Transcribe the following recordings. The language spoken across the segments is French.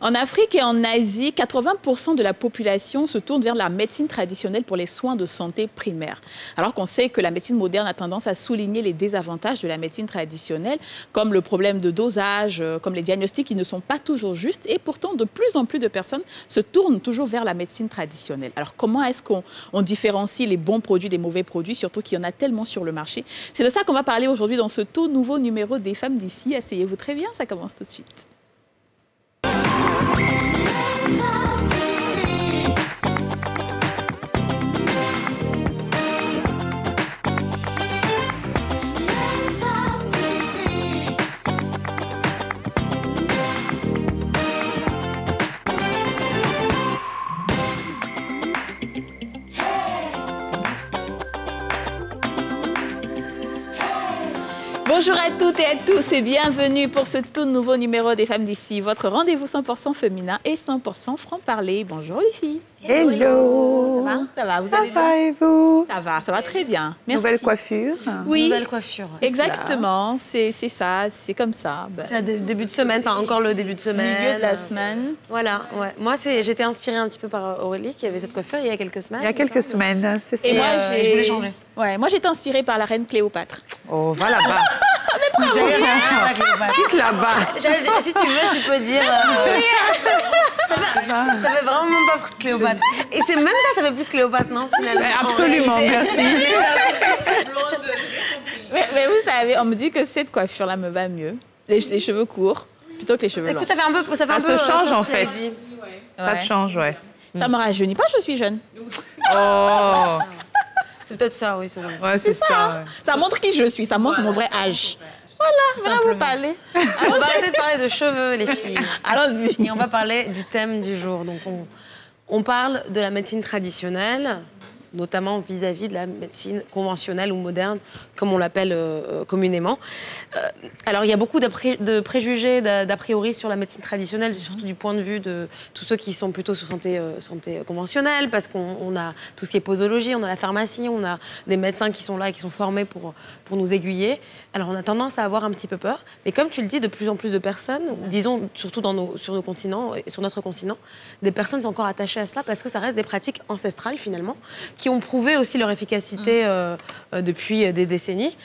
En Afrique et en Asie, 80% de la population se tourne vers la médecine traditionnelle pour les soins de santé primaires. Alors qu'on sait que la médecine moderne a tendance à souligner les désavantages de la médecine traditionnelle, comme le problème de dosage, euh, comme les diagnostics qui ne sont pas toujours justes. Et pourtant, de plus en plus de personnes se tournent toujours vers la médecine traditionnelle. Alors comment est-ce qu'on différencie les bons produits des mauvais produits, surtout qu'il y en a tellement sur le marché? C'est de ça qu'on va parler aujourd'hui dans ce tout nouveau numéro des femmes d'ici. Asseyez-vous très bien, ça commence tout de suite. Thank you. Bonjour à toutes et à tous et bienvenue pour ce tout nouveau numéro des femmes d'ici, votre rendez-vous 100% féminin et 100% franc-parler. Bonjour les filles. Hello. Ça va? Ça va, vous Ça allez bien? va et vous? Ça va, ça va très bien. Merci. Nouvelle coiffure? Oui, Nouvelle coiffure. exactement. C'est c'est ça, c'est comme ça. Ben, C'est le début de semaine, enfin encore le début de semaine. milieu de la semaine. Voilà, ouais. Moi, c'est- j'étais inspirée un petit peu par Aurélie qui avait cette coiffure il y a quelques semaines. Il y a quelques semaines, c'est ça. Et moi, euh, j'ai. je voulais changer. Ouais, moi, j'étais inspirée par la reine Cléopâtre. Oh, va là-bas. Ah, Cléopâtre. Quitte là-bas. Si tu veux, tu peux dire. euh, ça, fait, ça fait vraiment pas Cléopâtre. Et c'est même ça, ça fait plus Cléopâtre, non finalement en Absolument, merci. Mais, mais vous savez, on me dit que cette coiffure-là me va mieux. Les, les cheveux courts plutôt que les cheveux longs. Écoute, ça fait un peu. Ça, fait Ça un se peu, euh, change, en comme fait. dit. Ça te change, ouais. Ça me rajeunit pas, je suis jeune. Oh, C'est peut-être ça, oui, c'est vrai. ouais, c'est ça. ouais. Ça montre qui je suis, ça montre mon vrai âge. Voilà, voilà vous parler. On va arrêter de parler de cheveux, les filles. Allons-y. Et on va parler du thème du jour. Donc on, on parle de la médecine traditionnelle, notamment vis-à-vis de la médecine conventionnelle ou moderne, comme on l'appelle euh, communément. Euh, alors il y a beaucoup de préjugés, d'a priori sur la médecine traditionnelle, surtout du point de vue de tous ceux qui sont plutôt sous santé, euh, santé conventionnelle, parce qu'on on a tout ce qui est posologie, on a la pharmacie, on a des médecins qui sont là, et qui sont formés pour, pour nous aiguiller. Alors on a tendance à avoir un petit peu peur, mais comme tu le dis, de plus en plus de personnes, disons surtout dans nos, sur nos continents et sur notre continent, des personnes sont encore attachées à cela parce que ça reste des pratiques ancestrales finalement, qui ont prouvé aussi leur efficacité euh, euh, depuis des décennies.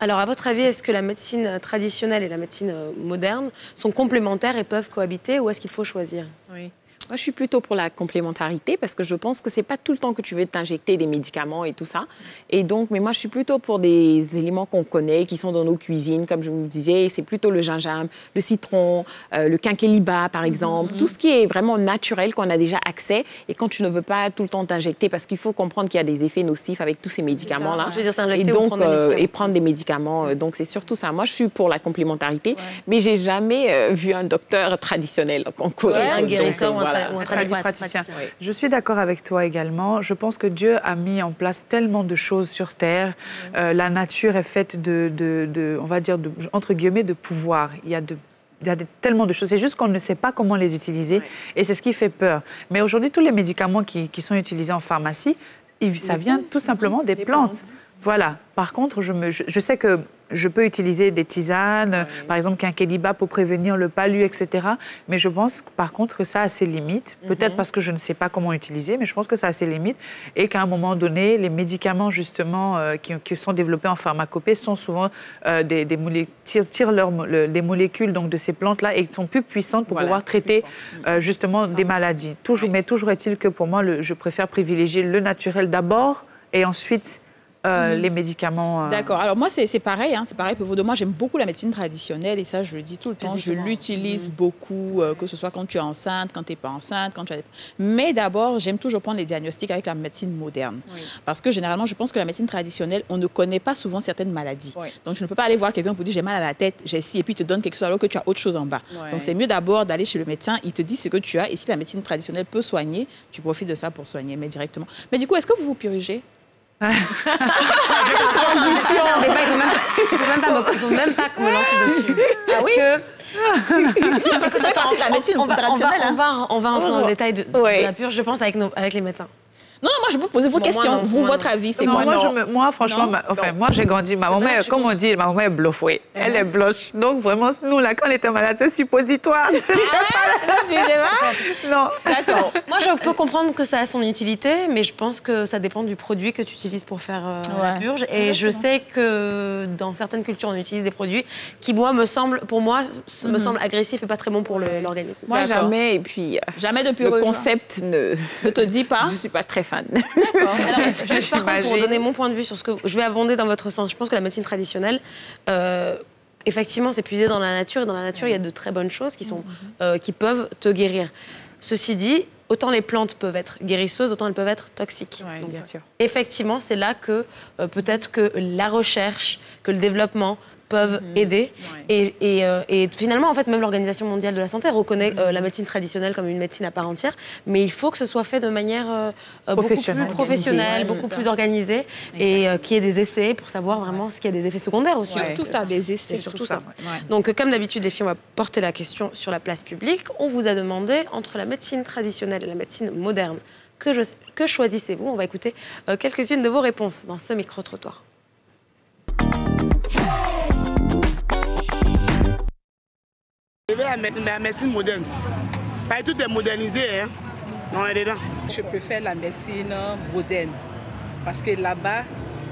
Alors à votre avis, est-ce que la médecine traditionnelle et la médecine euh, moderne sont complémentaires et peuvent cohabiter, ou est-ce qu'il faut choisir? Oui. Moi, je suis plutôt pour la complémentarité parce que je pense que c'est pas tout le temps que tu veux t'injecter des médicaments et tout ça. Et donc, mais moi, je suis plutôt pour des éléments qu'on connaît, qui sont dans nos cuisines, comme je vous le disais. C'est plutôt le gingembre, le citron, euh, le quinqueliba, par exemple. Tout ce qui est vraiment naturel, qu'on a déjà accès. Et quand tu ne veux pas tout le temps t'injecter, parce qu'il faut comprendre qu'il y a des effets nocifs avec tous ces médicaments-là. Je veux dire, Et donc, prendre euh, médicaments. et prendre des médicaments. euh, Donc, c'est surtout ça. Moi, je suis pour la complémentarité, mais j'ai jamais euh, vu un docteur traditionnel en cours. Ouais, un Donc, guérisseur ou un, voilà. ou un. Je suis d'accord avec toi également. Je pense que Dieu a mis en place tellement de choses sur Terre. Euh, la nature est faite de, de- de- on va dire, de- entre guillemets, de pouvoir. Il y a de il y a tellement de choses. C'est juste qu'on ne sait pas comment les utiliser et c'est ce qui fait peur. Mais aujourd'hui, tous les médicaments qui, qui sont utilisés en pharmacie, ça vient tout simplement des, plantes. Voilà. Par contre, je, me, je, je sais que je peux utiliser des tisanes, par exemple quinqueliba pour prévenir le palu, etc. Mais je pense, par contre, que ça a ses limites. Peut-être parce que je ne sais pas comment utiliser, mais je pense que ça a ses limites. Et qu'à un moment donné, les médicaments, justement, euh, qui, qui sont développés en pharmacopée sont souvent euh, des, des molé- tirent, tirent le- molécules donc, de ces plantes-là et sont plus puissantes pour Voilà, pouvoir traiter euh, justement des maladies. Toujours, Mais toujours est-il que pour moi, le- je préfère privilégier le naturel d'abord et ensuite euh, les médicaments. euh, D'accord. Alors moi, c'est pareil. hein, c'est pareil pour vous deux. Moi, j'aime beaucoup la médecine traditionnelle et ça, je le dis tout le temps. Je l'utilise beaucoup, euh, que ce soit quand tu es enceinte, quand tu n'es pas enceinte, quand tu as... Mais d'abord, j'aime toujours prendre les diagnostics avec la médecine moderne. Parce que généralement, je pense que la médecine traditionnelle, on ne connaît pas souvent certaines maladies. Oui. Donc, je ne peux pas aller voir quelqu'un pour dire j'ai mal à la tête, j'ai ci, et puis il te donne quelque chose alors que tu as autre chose en bas. Donc, c'est mieux d'abord d'aller chez le médecin, il te dit ce que tu as, et si la médecine traditionnelle peut soigner, tu profites de ça pour soigner, mais directement. Mais du coup, est-ce que vous vous purigez? Un débat, il faut même, il faut même pas, me, il faut même pas me lancer dessus. Parce que Parce que c'est partie de la médecine on va, on va, on hein. va, on va rentrer dans le détail de, de Ouais. la purge, je pense, avec, nos, avec les médecins. Non, non, moi, je peux poser vos Bon, moi, questions. non, vous, moi, votre non. avis, c'est quoi? moi, Non. je me- moi, franchement, Non. ma- enfin, moi, j'ai grandi. Ma maman, comme on dit, ma maman est bluffée. Elle est blush. Donc, vraiment, nous, là, quand on était malade, c'est suppositoire. non. D'accord. Moi, je peux comprendre que ça a son utilité, mais je pense que ça dépend du produit que tu utilises pour faire euh, la purge. Et je sais que dans certaines cultures, on utilise des produits qui, moi, me semblent, pour moi, me semblent agressifs et pas très bons pour l'organisme. Moi, jamais. Et puis, euh, Jamais depuis le concept ne, Ne te dis pas. je suis pas très fan. Alors, juste par contre, pour donner mon point de vue sur ce que je vais abonder dans votre sens, je pense que la médecine traditionnelle, euh, effectivement, c'est puisé dans la nature et dans la nature, il y a de très bonnes choses qui sont, euh, qui peuvent te guérir. Ceci dit, autant les plantes peuvent être guérisseuses, autant elles peuvent être toxiques. Ouais, Donc, bien sûr. effectivement, c'est là que euh, peut-être que la recherche, que le développement peuvent Mhm. aider. Et, et, euh, et finalement, en fait, même l'Organisation mondiale de la santé reconnaît euh, la médecine traditionnelle comme une médecine à part entière, mais il faut que ce soit fait de manière euh, beaucoup plus professionnelle, ouais, beaucoup plus organisée, et euh, qu'il y ait des essais pour savoir vraiment ce qu'il y a des effets secondaires aussi. Tout ça, des C'est essais. surtout tout ça. ça, ouais. Donc, comme d'habitude, les filles, on va porter la question sur la place publique. On vous a demandé entre la médecine traditionnelle et la médecine moderne, que, choisissez-vous? On va écouter euh, quelques-unes de vos réponses dans ce micro-trottoir. La la médecine moderne. Parce que tout est modernisé, hein. On est dedans. Je préfère la médecine moderne parce que là-bas,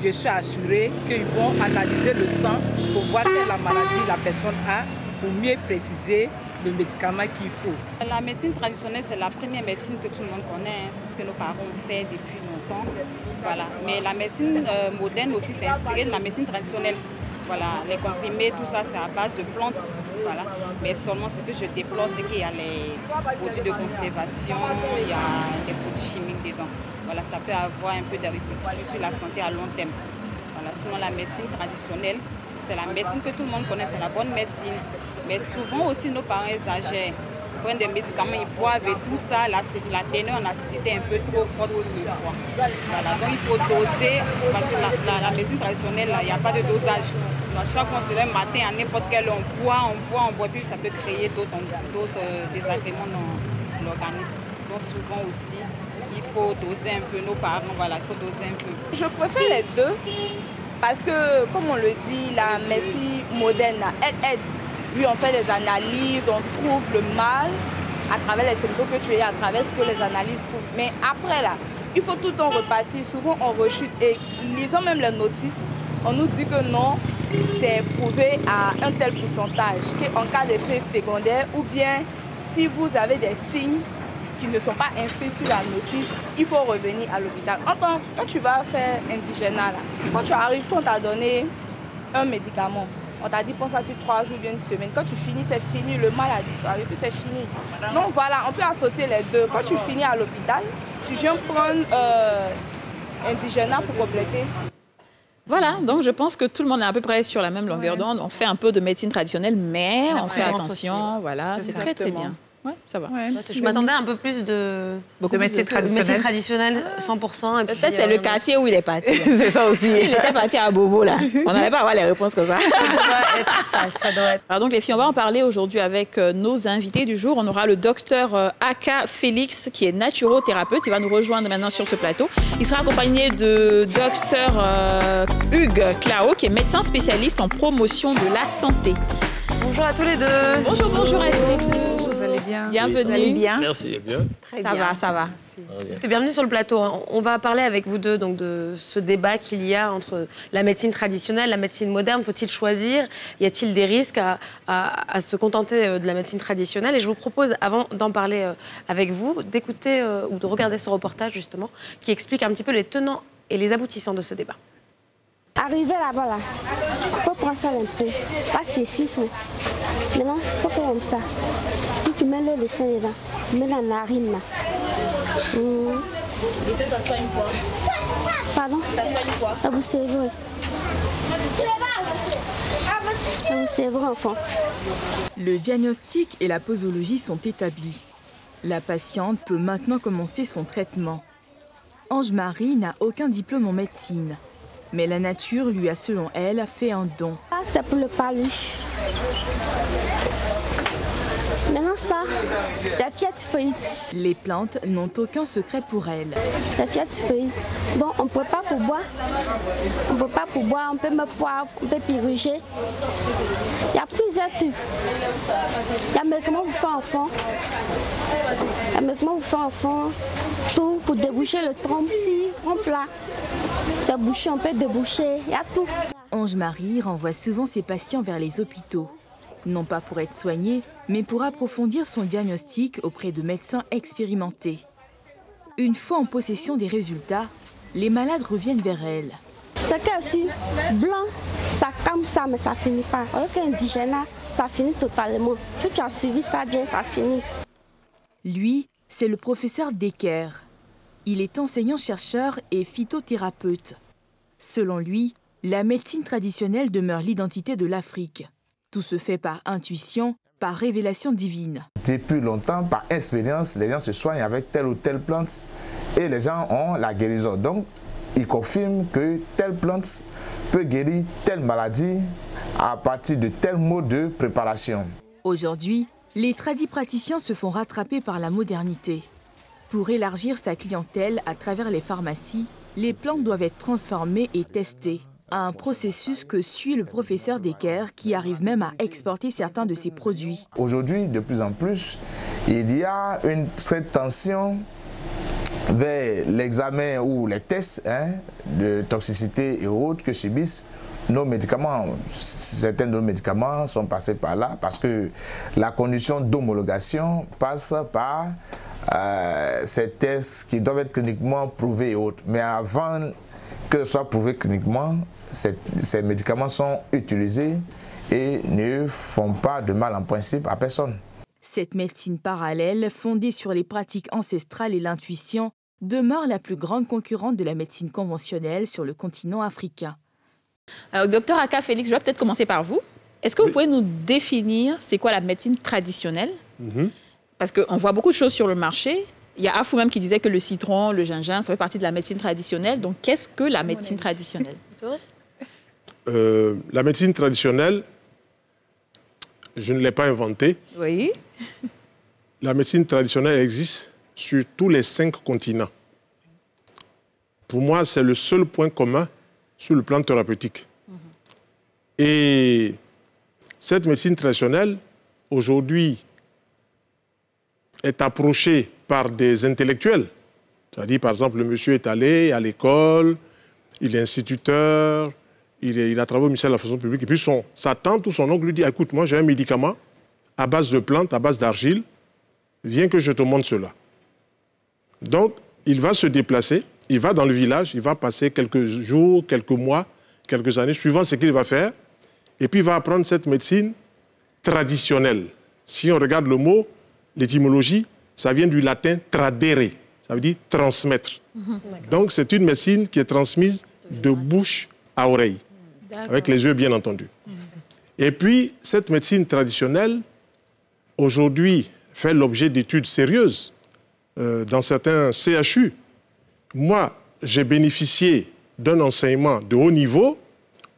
je suis assurée qu'ils vont analyser le sang pour voir quelle la maladie la personne a pour mieux préciser le médicament qu'il faut. La médecine traditionnelle, c'est la première médecine que tout le monde connaît. hein. C'est ce que nos parents ont fait depuis longtemps. Voilà. Mais la médecine euh, moderne aussi, c'est inspiré de la médecine traditionnelle. Voilà. Les comprimés, tout ça, c'est à base de plantes. Voilà. Mais seulement ce que je déplore, c'est qu'il y a les produits de conservation, il y a des produits chimiques dedans. Voilà, ça peut avoir un peu de répercussions sur la santé à long terme. Voilà, la médecine traditionnelle, c'est la médecine que tout le monde connaît, c'est la bonne médecine. Mais souvent aussi nos parents exagèrent. Prennent des médicaments, ils boivent et tout ça, la, la teneur en acidité est un peu trop forte pour le foie. Donc il faut doser, parce que la, la- médecine traditionnelle, il n'y a pas de dosage. Donc, chaque fois se lève matin, à n'importe quel on boit, on boit, on boit, puis ça peut créer d'autres euh, désagréments dans l'organisme. Donc souvent aussi, il faut doser un peu nos parents, voilà, il faut doser un peu. Je préfère les deux parce que, comme on le dit, la médecine moderne, elle aide. Oui, on fait des analyses, on trouve le mal à travers les symptômes que tu as, à travers ce que les analyses prouvent. Mais après, là, il faut tout le temps repartir. Souvent, on rechute. Et lisant même les notices, on nous dit que non, c'est prouvé à un tel pourcentage, qu'en cas d'effet secondaire, ou bien si vous avez des signes qui ne sont pas inscrits sur la notice, il faut revenir à l'hôpital. En Quand tu vas faire indigénat, quand tu arrives, on t'a donné un médicament, on t'a dit pense à sur trois jours, bien une semaine. Quand tu finis, c'est fini, le mal a disparu, puis c'est fini. Donc voilà, on peut associer les deux. Quand tu finis à l'hôpital, tu viens prendre euh, indigénat pour compléter. Voilà, donc je pense que tout le monde est à peu près sur la même longueur d'onde. On fait un peu de médecine traditionnelle, mais on fait attention. Voilà, c'est très très bien. Ouais, ça va. Ouais. Je m'attendais un peu plus de, de traditionnelle. traditionnelle 100%. et puis, Peut-être c'est le euh, quartier où il est parti. C'est ça aussi. S'il était parti à Bobo, là, on n'allait pas avoir les réponses comme ça. Ça doit être ça, ça doit être. Alors donc les filles, on va en parler aujourd'hui avec euh, nos invités du jour. On aura le docteur euh, Aka Félix qui est naturothérapeute. Il va nous rejoindre maintenant sur ce plateau. Il sera accompagné de docteur euh, Hugues Clao qui est médecin spécialiste en promotion de la santé. Bonjour à tous les deux. Bonjour, bonjour à tous les deux. Vous allez bien Bienvenue. bien Merci. Bien. Ça va, ça va. Écoutez, bienvenue sur le plateau. hein. On va parler avec vous deux donc, de ce débat qu'il y a entre la médecine traditionnelle, la médecine moderne. Faut-il choisir? Y a-t-il des risques à, à- à se contenter euh, de la médecine traditionnelle? Et je vous propose, avant d'en parler euh, avec vous, d'écouter euh, ou de regarder ce reportage justement qui explique un petit peu les tenants et les aboutissants de ce débat. Arrivé là-bas, là, faut prendre ça un peu. Pas ceci, ça. Maintenant, faut faire comme ça. Si tu mets le dessin dedans, tu mets la narine là. Hmm. Et ça, ça soigne quoi? Pardon? Ça soigne quoi? À vous sévrer. À vous sévrer, enfant. Le diagnostic et la posologie sont établis. La patiente peut maintenant commencer son traitement. Ange-Marie n'a aucun diplôme en médecine, mais la nature lui a, selon elle, fait un don. Ça, c'est pour le palu. Maintenant, ça, C'est fiat feuille. Les plantes n'ont aucun secret pour elle. C'est fiat feuille. Donc on ne peut pas pour boire. On ne peut pas pour boire. On peut me poivre, on peut piruger. Il y a plusieurs trucs. Il y a médicaments pour faire enfant? Il y a médicaments pour faire enfant? Tout pour déboucher le trompe si, trompe là. C'est bouché, on peut déboucher. Il y a tout. Ange-Marie renvoie souvent ses patients vers les hôpitaux. Non pas pour être soignée, mais pour approfondir son diagnostic auprès de médecins expérimentés. Une fois en possession des résultats, les malades reviennent vers elle. C'est qu'elle suis blanc, ça comme ça, mais ça finit pas. Alors qu'indigène, ça finit totalement. Si tu as suivi ça bien, ça finit. Lui, c'est le professeur Decker. Il est enseignant-chercheur et phytothérapeute. Selon lui, la médecine traditionnelle demeure l'identité de l'Afrique. Tout se fait par intuition, par révélation divine. Depuis longtemps, par expérience, les gens se soignent avec telle ou telle plante et les gens ont la guérison. Donc, ils confirment que telle plante peut guérir telle maladie à partir de tel mode de préparation. Aujourd'hui, les tradis praticiens se font rattraper par la modernité. Pour élargir sa clientèle à travers les pharmacies, les plantes doivent être transformées et testées. Un processus que suit le professeur Decker qui arrive même à exporter certains de ses produits. Aujourd'hui, de plus en plus, il y a une très tension vers l'examen ou les tests hein, de toxicité et autres que subissent nos médicaments. Certains de nos médicaments sont passés par là parce que la condition d'homologation passe par euh, ces tests qui doivent être cliniquement prouvés et autres. Mais avant que ce soit prouvé cliniquement, ces, ces médicaments sont utilisés et ne font pas de mal en principe à personne. Cette médecine parallèle, fondée sur les pratiques ancestrales et l'intuition, demeure la plus grande concurrente de la médecine conventionnelle sur le continent africain. Alors, docteur Aka Félix, je vais peut-être commencer par vous. Est-ce que vous pouvez nous définir c'est quoi la médecine traditionnelle? Mhm. Parce qu'on voit beaucoup de choses sur le marché. Il y a Afou même qui disait que le citron, le gingembre, ça fait partie de la médecine traditionnelle. Donc, qu'est-ce que la médecine traditionnelle? Euh, la médecine traditionnelle, je ne l'ai pas inventée. Oui. La médecine traditionnelle existe sur tous les cinq continents. Pour moi, c'est le seul point commun sur le plan thérapeutique. Et cette médecine traditionnelle, aujourd'hui, est approchée par des intellectuels. C'est-à-dire, par exemple, le monsieur est allé à l'école, il est instituteur, il, a travaillé au ministère de la fonction publique, et puis son, sa tante ou son oncle lui dit, écoute, moi j'ai un médicament à base de plantes, à base d'argile, viens que je te montre cela. Donc, il va se déplacer, il va dans le village, il va passer quelques jours, quelques mois, quelques années, suivant ce qu'il va faire, et puis il va apprendre cette médecine traditionnelle. Si on regarde le mot, l'étymologie, ça vient du latin tradere, ça veut dire transmettre. Donc, c'est une médecine qui est transmise de bouche à oreille, avec les yeux bien entendu. Et puis, cette médecine traditionnelle, aujourd'hui, fait l'objet d'études sérieuses euh, dans certains CHU. Moi, j'ai bénéficié d'un enseignement de haut niveau,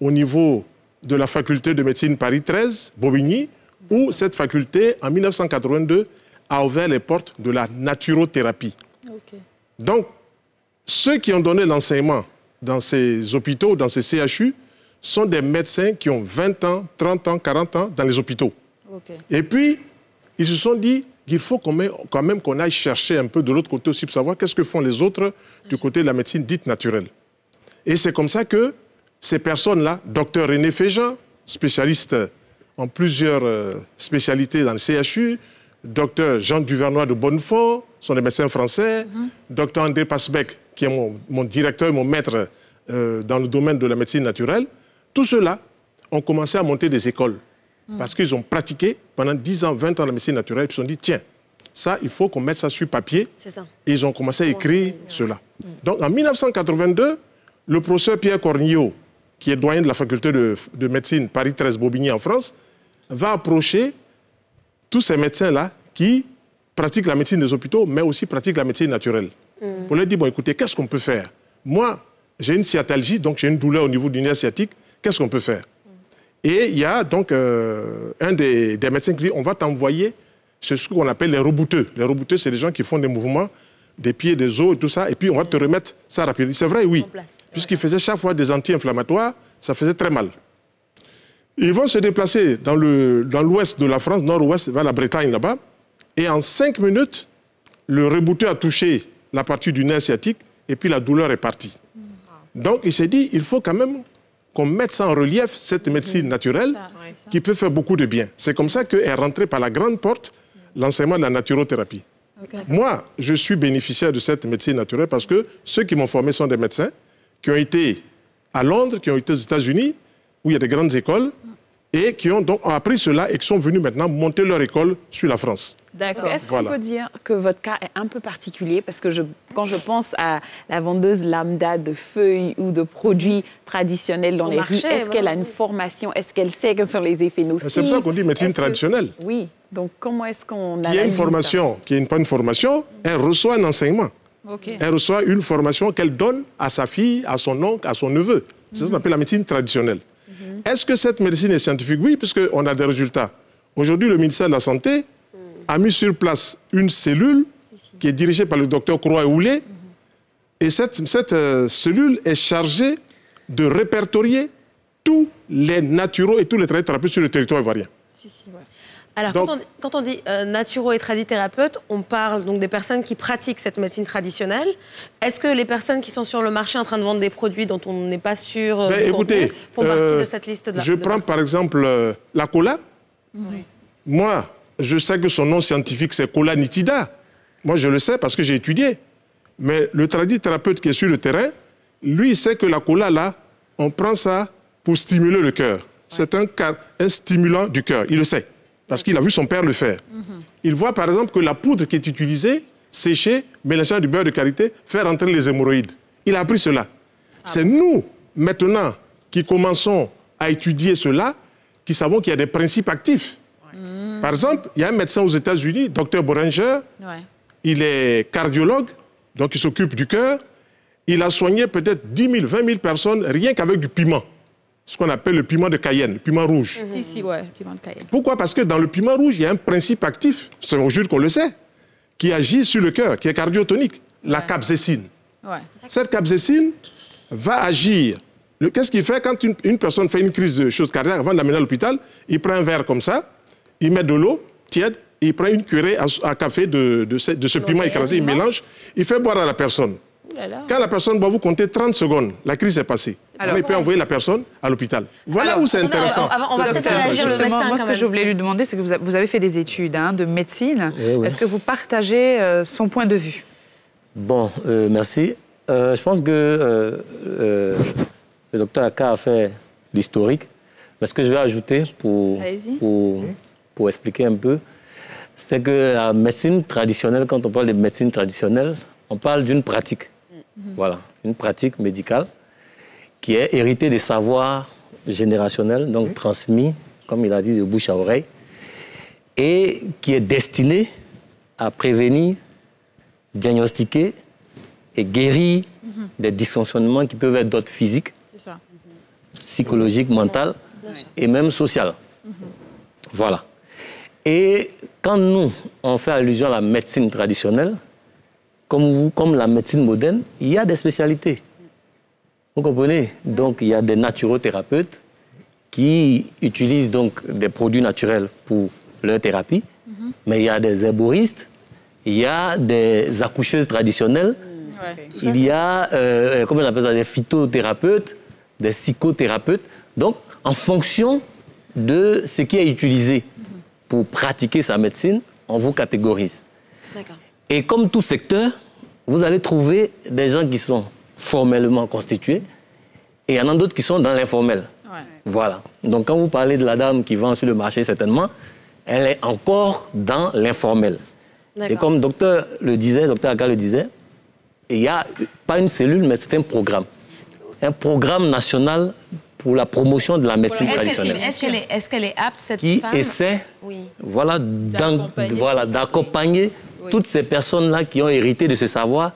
au niveau de la faculté de médecine Paris 13, Bobigny, où cette faculté, en 1982, a ouvert les portes de la naturothérapie. Donc, ceux qui ont donné l'enseignement dans ces hôpitaux, dans ces CHU, sont des médecins qui ont 20 ans, 30 ans, 40 ans dans les hôpitaux. Et puis, ils se sont dit qu'il faut quand même quand même qu'on aille chercher un peu de l'autre côté aussi pour savoir qu'est-ce que font les autres du côté de la médecine dite naturelle. Et c'est comme ça que ces personnes-là, docteur René Féjean, spécialiste en plusieurs euh, spécialités dans le CHU, docteur Jean Duvernois de Bonnefond, sont des médecins français, docteur André Pasbeck, qui est mon, mon directeur, mon maître euh, dans le domaine de la médecine naturelle, tout cela ont commencé à monter des écoles. Parce qu'ils ont pratiqué pendant 10 ans, 20 ans la médecine naturelle, puis ils se sont dit, tiens, ça, il faut qu'on mette ça sur papier. C'est ça. Et ils ont commencé à écrire cela. Donc en 1982, le professeur Pierre Cornillot, qui est doyen de la faculté de, de médecine Paris 13 Bobigny en France, va approcher tous ces médecins-là qui pratiquent la médecine des hôpitaux, mais aussi pratiquent la médecine naturelle. Pour leur dire, bon, écoutez, qu'est-ce qu'on peut faire? Moi, j'ai une sciatalgie, donc j'ai une douleur au niveau du nerf sciatique, qu'est-ce qu'on peut faire? Et il y a donc euh, un des, des médecins qui dit, on va t'envoyer ce qu'on appelle les rebouteux. Les rebouteux, c'est des gens qui font des mouvements des pieds, des os et tout ça, et puis on va te remettre ça rapidement. C'est vrai, oui. Puisqu'ils faisaient chaque fois des anti-inflammatoires, ça faisait très mal. Ils vont se déplacer dans l'ouest dans de la France, nord-ouest, vers la Bretagne là-bas, et en cinq minutes, le rebouteur a touché la partie du nerf sciatique, et puis la douleur est partie. Donc il s'est dit, il faut quand même qu'on mette ça en relief, cette médecine naturelle, qui peut faire beaucoup de bien. C'est comme ça qu'est rentré par la grande porte l'enseignement de la naturothérapie. Moi, je suis bénéficiaire de cette médecine naturelle parce que ceux qui m'ont formé sont des médecins qui ont été à Londres, qui ont été aux États-Unis, où il y a des grandes écoles, et qui ont donc appris cela et qui sont venus maintenant monter leur école sur la France. D'accord. Est-ce qu'on peut dire que votre cas est un peu particulier? Parce que je, quand je pense à la vendeuse lambda de feuilles ou de produits traditionnels dans les rues, est-ce qu'elle a une formation? Est-ce qu'elle sait quels sont les effets nocifs? C'est pour ça qu'on dit médecine traditionnelle. Oui. Donc comment est-ce qu'on a... Qui a une formation, qui n'a pas une formation, elle reçoit un enseignement. Elle reçoit une formation qu'elle donne à sa fille, à son oncle, à son neveu. C'est ce qu'on appelle la médecine traditionnelle. Mhm. Est-ce que cette médecine est scientifique? Oui, puisqu'on a des résultats. Aujourd'hui, le ministère de la Santé a mis sur place une cellule qui est dirigée par le docteur Croix Houlet. Mhm. Et cette, cette euh, cellule est chargée de répertorier tous les naturaux et tous les thérapeutes sur le territoire ivoirien. Si, si, alors, quand, on, dit euh, naturo et tradithérapeute, on parle donc des personnes qui pratiquent cette médecine traditionnelle. Est-ce que les personnes qui sont sur le marché en train de vendre des produits dont on n'est pas sûr euh, ben, écoutez, font partie de euh, cette liste de Je prends par exemple la cola. Moi, je sais que son nom scientifique, c'est cola nitida. Moi, je le sais parce que j'ai étudié. Mais le tradithérapeute qui est sur le terrain, lui, il sait que la cola, là, on prend ça pour stimuler le cœur. C'est un, un stimulant du cœur, il le sait parce qu'il a vu son père le faire. Il voit par exemple que la poudre qui est utilisée, séchée, mélangée du beurre de karité, fait rentrer les hémorroïdes. Il a appris cela. C'est nous, maintenant, qui commençons à étudier cela, qui savons qu'il y a des principes actifs. Par exemple, il y a un médecin aux États-Unis, Dr. Boranger, il est cardiologue, donc il s'occupe du cœur. Il a soigné peut-être 10 000, 20 000 personnes rien qu'avec du piment ce qu'on appelle le piment de Cayenne, le piment rouge. Si, si, ouais, le piment de Cayenne. Pourquoi? Parce que dans le piment rouge, il y a un principe actif, c'est aujourd'hui qu'on le sait, qui agit sur le cœur, qui est cardiotonique, la capsaïcine. Ouais. Cette capsaïcine va agir. Qu'est-ce qu'il fait quand une, personne fait une crise de choses cardiaques avant de l'amener à l'hôpital? Il prend un verre comme ça, il met de l'eau tiède, il prend une cuillerée à, café de, de, ce, de ce piment écrasé, il mélange, il fait boire à la personne. Quand la personne va vous compter 30 secondes, la crise est passée. Alors, il peut envoyer la personne à l'hôpital. Voilà où c'est intéressant. On va, peut-être réagir le médecin. Moi, ce que je voulais lui demander, c'est que vous avez fait des études hein, de médecine. Est-ce que vous partagez euh, son point de vue? Bon, euh, merci. Euh, je pense que le docteur Aka a fait l'historique. Mais ce que je vais ajouter pour, pour, pour expliquer un peu, c'est que la médecine traditionnelle, quand on parle de médecine traditionnelle, on parle d'une pratique. Mhm. Voilà, une pratique médicale qui est héritée des savoirs générationnels, donc transmis, comme il a dit, de bouche à oreille, et qui est destinée à prévenir, diagnostiquer et guérir mhm. des dysfonctionnements qui peuvent être d'autres physiques, psychologiques, mentaux et même sociaux. Mhm. Voilà. Et quand nous, on fait allusion à la médecine traditionnelle, comme vous, comme la médecine moderne, il y a des spécialités. Vous comprenez? Donc, il y a des naturothérapeutes qui utilisent donc des produits naturels pour leur thérapie, mhm. mais il y a des herboristes, il y a des accoucheuses traditionnelles, il y a, euh, comment on appelle ça, des phytothérapeutes, des psychothérapeutes. Donc, en fonction de ce qui est utilisé pour pratiquer sa médecine, on vous catégorise. Et comme tout secteur, vous allez trouver des gens qui sont formellement constitués et il y en a d'autres qui sont dans l'informel. Voilà. Donc quand vous parlez de la dame qui vend sur le marché, certainement, elle est encore dans l'informel. Et comme le docteur le disait, docteur Aka le disait, il n'y a pas une cellule, mais c'est un programme. Un programme national pour la promotion de la médecine traditionnelle. Est-ce qu'elle est, apte, cette qui femme Qui essaie voilà, d'accompagner toutes ces personnes-là qui ont hérité de ce savoir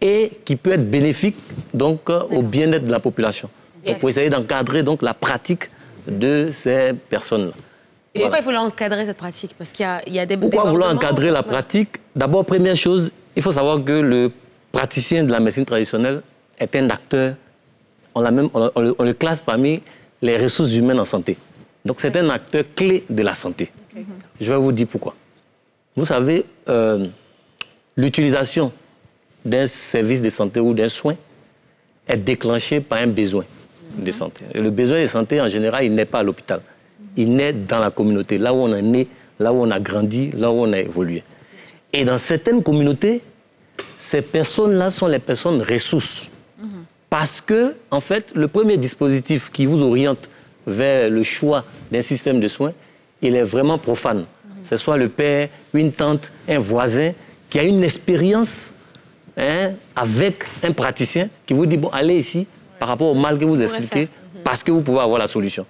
et qui peut être bénéfique donc, au bien-être de la population. pour essayer d'encadrer donc la pratique de ces personnes-là. Et pourquoi il faut l'encadrer, cette pratique? Parce qu'il y, a des... Pourquoi vouloir encadrer la pratique? D'abord, première chose, il faut savoir que le praticien de la médecine traditionnelle est un acteur, on, même, on, le classe parmi les ressources humaines en santé. Donc c'est un acteur clé de la santé. Je vais vous dire pourquoi. Vous savez, euh, l'utilisation d'un service de santé ou d'un soin est déclenchée par un besoin de santé. Et le besoin de santé, en général, il n'est pas à l'hôpital. Il naît dans la communauté, là où on est né, là où on a grandi, là où on a évolué. Et dans certaines communautés, ces personnes-là sont les personnes ressources. Parce que, en fait, le premier dispositif qui vous oriente vers le choix d'un système de soins, il est vraiment profane. Ce soit le père, une tante, un voisin qui a une expérience hein, avec un praticien qui vous dit, bon, allez ici par rapport au mal que vous expliquez, parce que vous pouvez avoir la solution.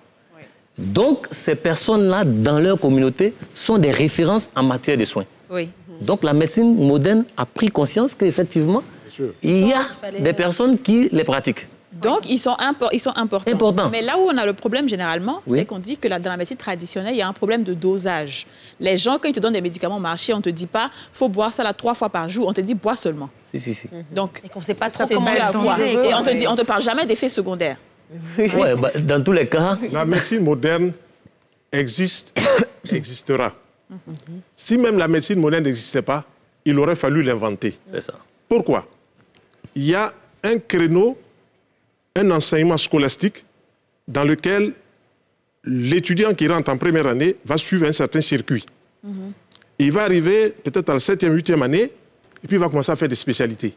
Donc, ces personnes-là, dans leur communauté, sont des références en matière de soins. Oui. Donc, la médecine moderne a pris conscience qu'effectivement, il y a des personnes qui les pratiquent. Donc, ils sont, ils sont importants. Mais là où on a le problème généralement, c'est qu'on dit que dans la médecine traditionnelle, il y a un problème de dosage. Les gens, quand ils te donnent des médicaments marché, on ne te dit pas, faut boire ça là trois fois par jour. On te dit, bois seulement. Si, si, si. Mhm. Donc, et qu'on ne sait pas trop comment Et on te dit, on te parle jamais d'effets secondaires. Ouais, bah, dans tous les cas. La médecine moderne existe, existera. Si même la médecine moderne n'existait pas, il aurait fallu l'inventer. C'est ça. Pourquoi? Il y a un créneau, un enseignement scolastique dans lequel l'étudiant qui rentre en première année va suivre un certain circuit. Il va arriver peut-être à la septième, huitième année, et puis il va commencer à faire des spécialités.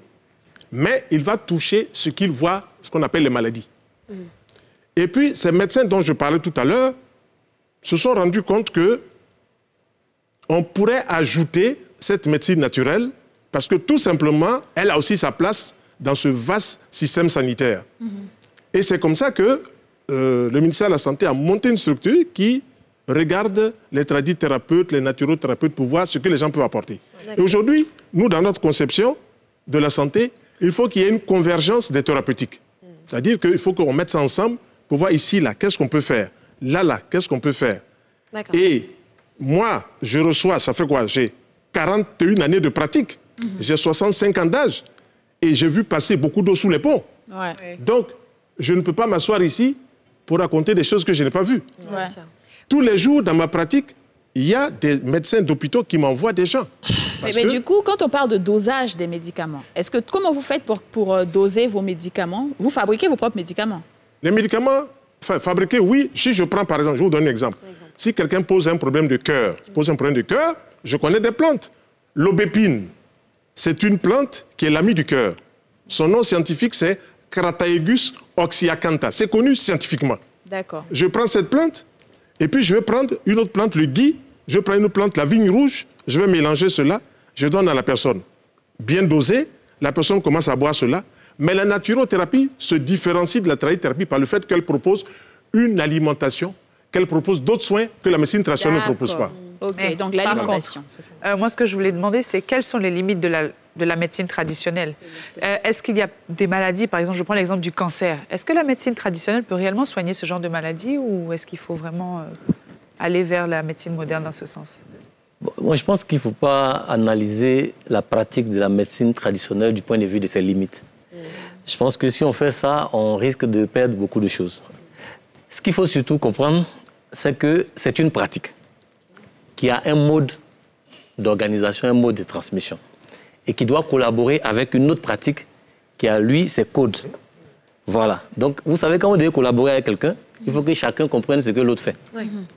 Mais il va toucher ce qu'il voit, ce qu'on appelle les maladies. Et puis, ces médecins dont je parlais tout à l'heure se sont rendus compte que on pourrait ajouter cette médecine naturelle parce que tout simplement, elle a aussi sa place dans ce vaste système sanitaire. Et c'est comme ça que euh, le ministère de la Santé a monté une structure qui regarde les tradis thérapeutes, les naturothérapeutes pour voir ce que les gens peuvent apporter. Et aujourd'hui, nous, dans notre conception de la santé, il faut qu'il y ait une convergence des thérapeutiques. C'est-à-dire qu'il faut qu'on mette ça ensemble pour voir ici, là, qu'est-ce qu'on peut faire. Là, là, qu'est-ce qu'on peut faire. Et moi, je reçois, ça fait quoi? J'ai 41 années de pratique. Mhm. J'ai 65 ans d'âge. Et j'ai vu passer beaucoup d'eau sous les ponts. Donc, je ne peux pas m'asseoir ici pour raconter des choses que je n'ai pas vues. Tous les jours, dans ma pratique, il y a des médecins d'hôpitaux qui m'envoient des gens. Mais, du coup, quand on parle de dosage des médicaments, est-ce que comment vous faites pour, pour euh, doser vos médicaments? Vous fabriquez vos propres médicaments? Les médicaments fabriqués, oui. Si je prends par exemple, je vous donne un exemple. Si quelqu'un pose un problème de cœur, pose un problème de cœur, je connais des plantes. L'aubépine, c'est une plante qui est l'ami du cœur. Son nom scientifique, c'est Crataegus oxyacantha. C'est connu scientifiquement. D'accord. Je prends cette plante, et puis je vais prendre une autre plante, le gui, je prends une autre plante, la vigne rouge, je vais mélanger cela, je donne à la personne. Bien dosé, la personne commence à boire cela. Mais la naturothérapie se différencie de la tradithérapie par le fait qu'elle propose une alimentation, qu'elle propose d'autres soins que la médecine traditionnelle ne propose pas. Ok, donc l'alimentation. Euh, moi, ce que je voulais demander, c'est quelles sont les limites de la, de la médecine traditionnelle euh, Est-ce qu'il y a des maladies, par exemple, je prends l'exemple du cancer, est-ce que la médecine traditionnelle peut réellement soigner ce genre de maladie ou est-ce qu'il faut vraiment euh, aller vers la médecine moderne dans ce sens? Moi, je pense qu'il ne faut pas analyser la pratique de la médecine traditionnelle du point de vue de ses limites. Je pense que si on fait ça, on risque de perdre beaucoup de choses. Ce qu'il faut surtout comprendre, c'est que c'est une pratique qui a un mode d'organisation, un mode de transmission, et qui doit collaborer avec une autre pratique qui a, lui, ses codes. Voilà. Donc, vous savez, quand vous devez collaborer avec quelqu'un, il faut que chacun comprenne ce que l'autre fait.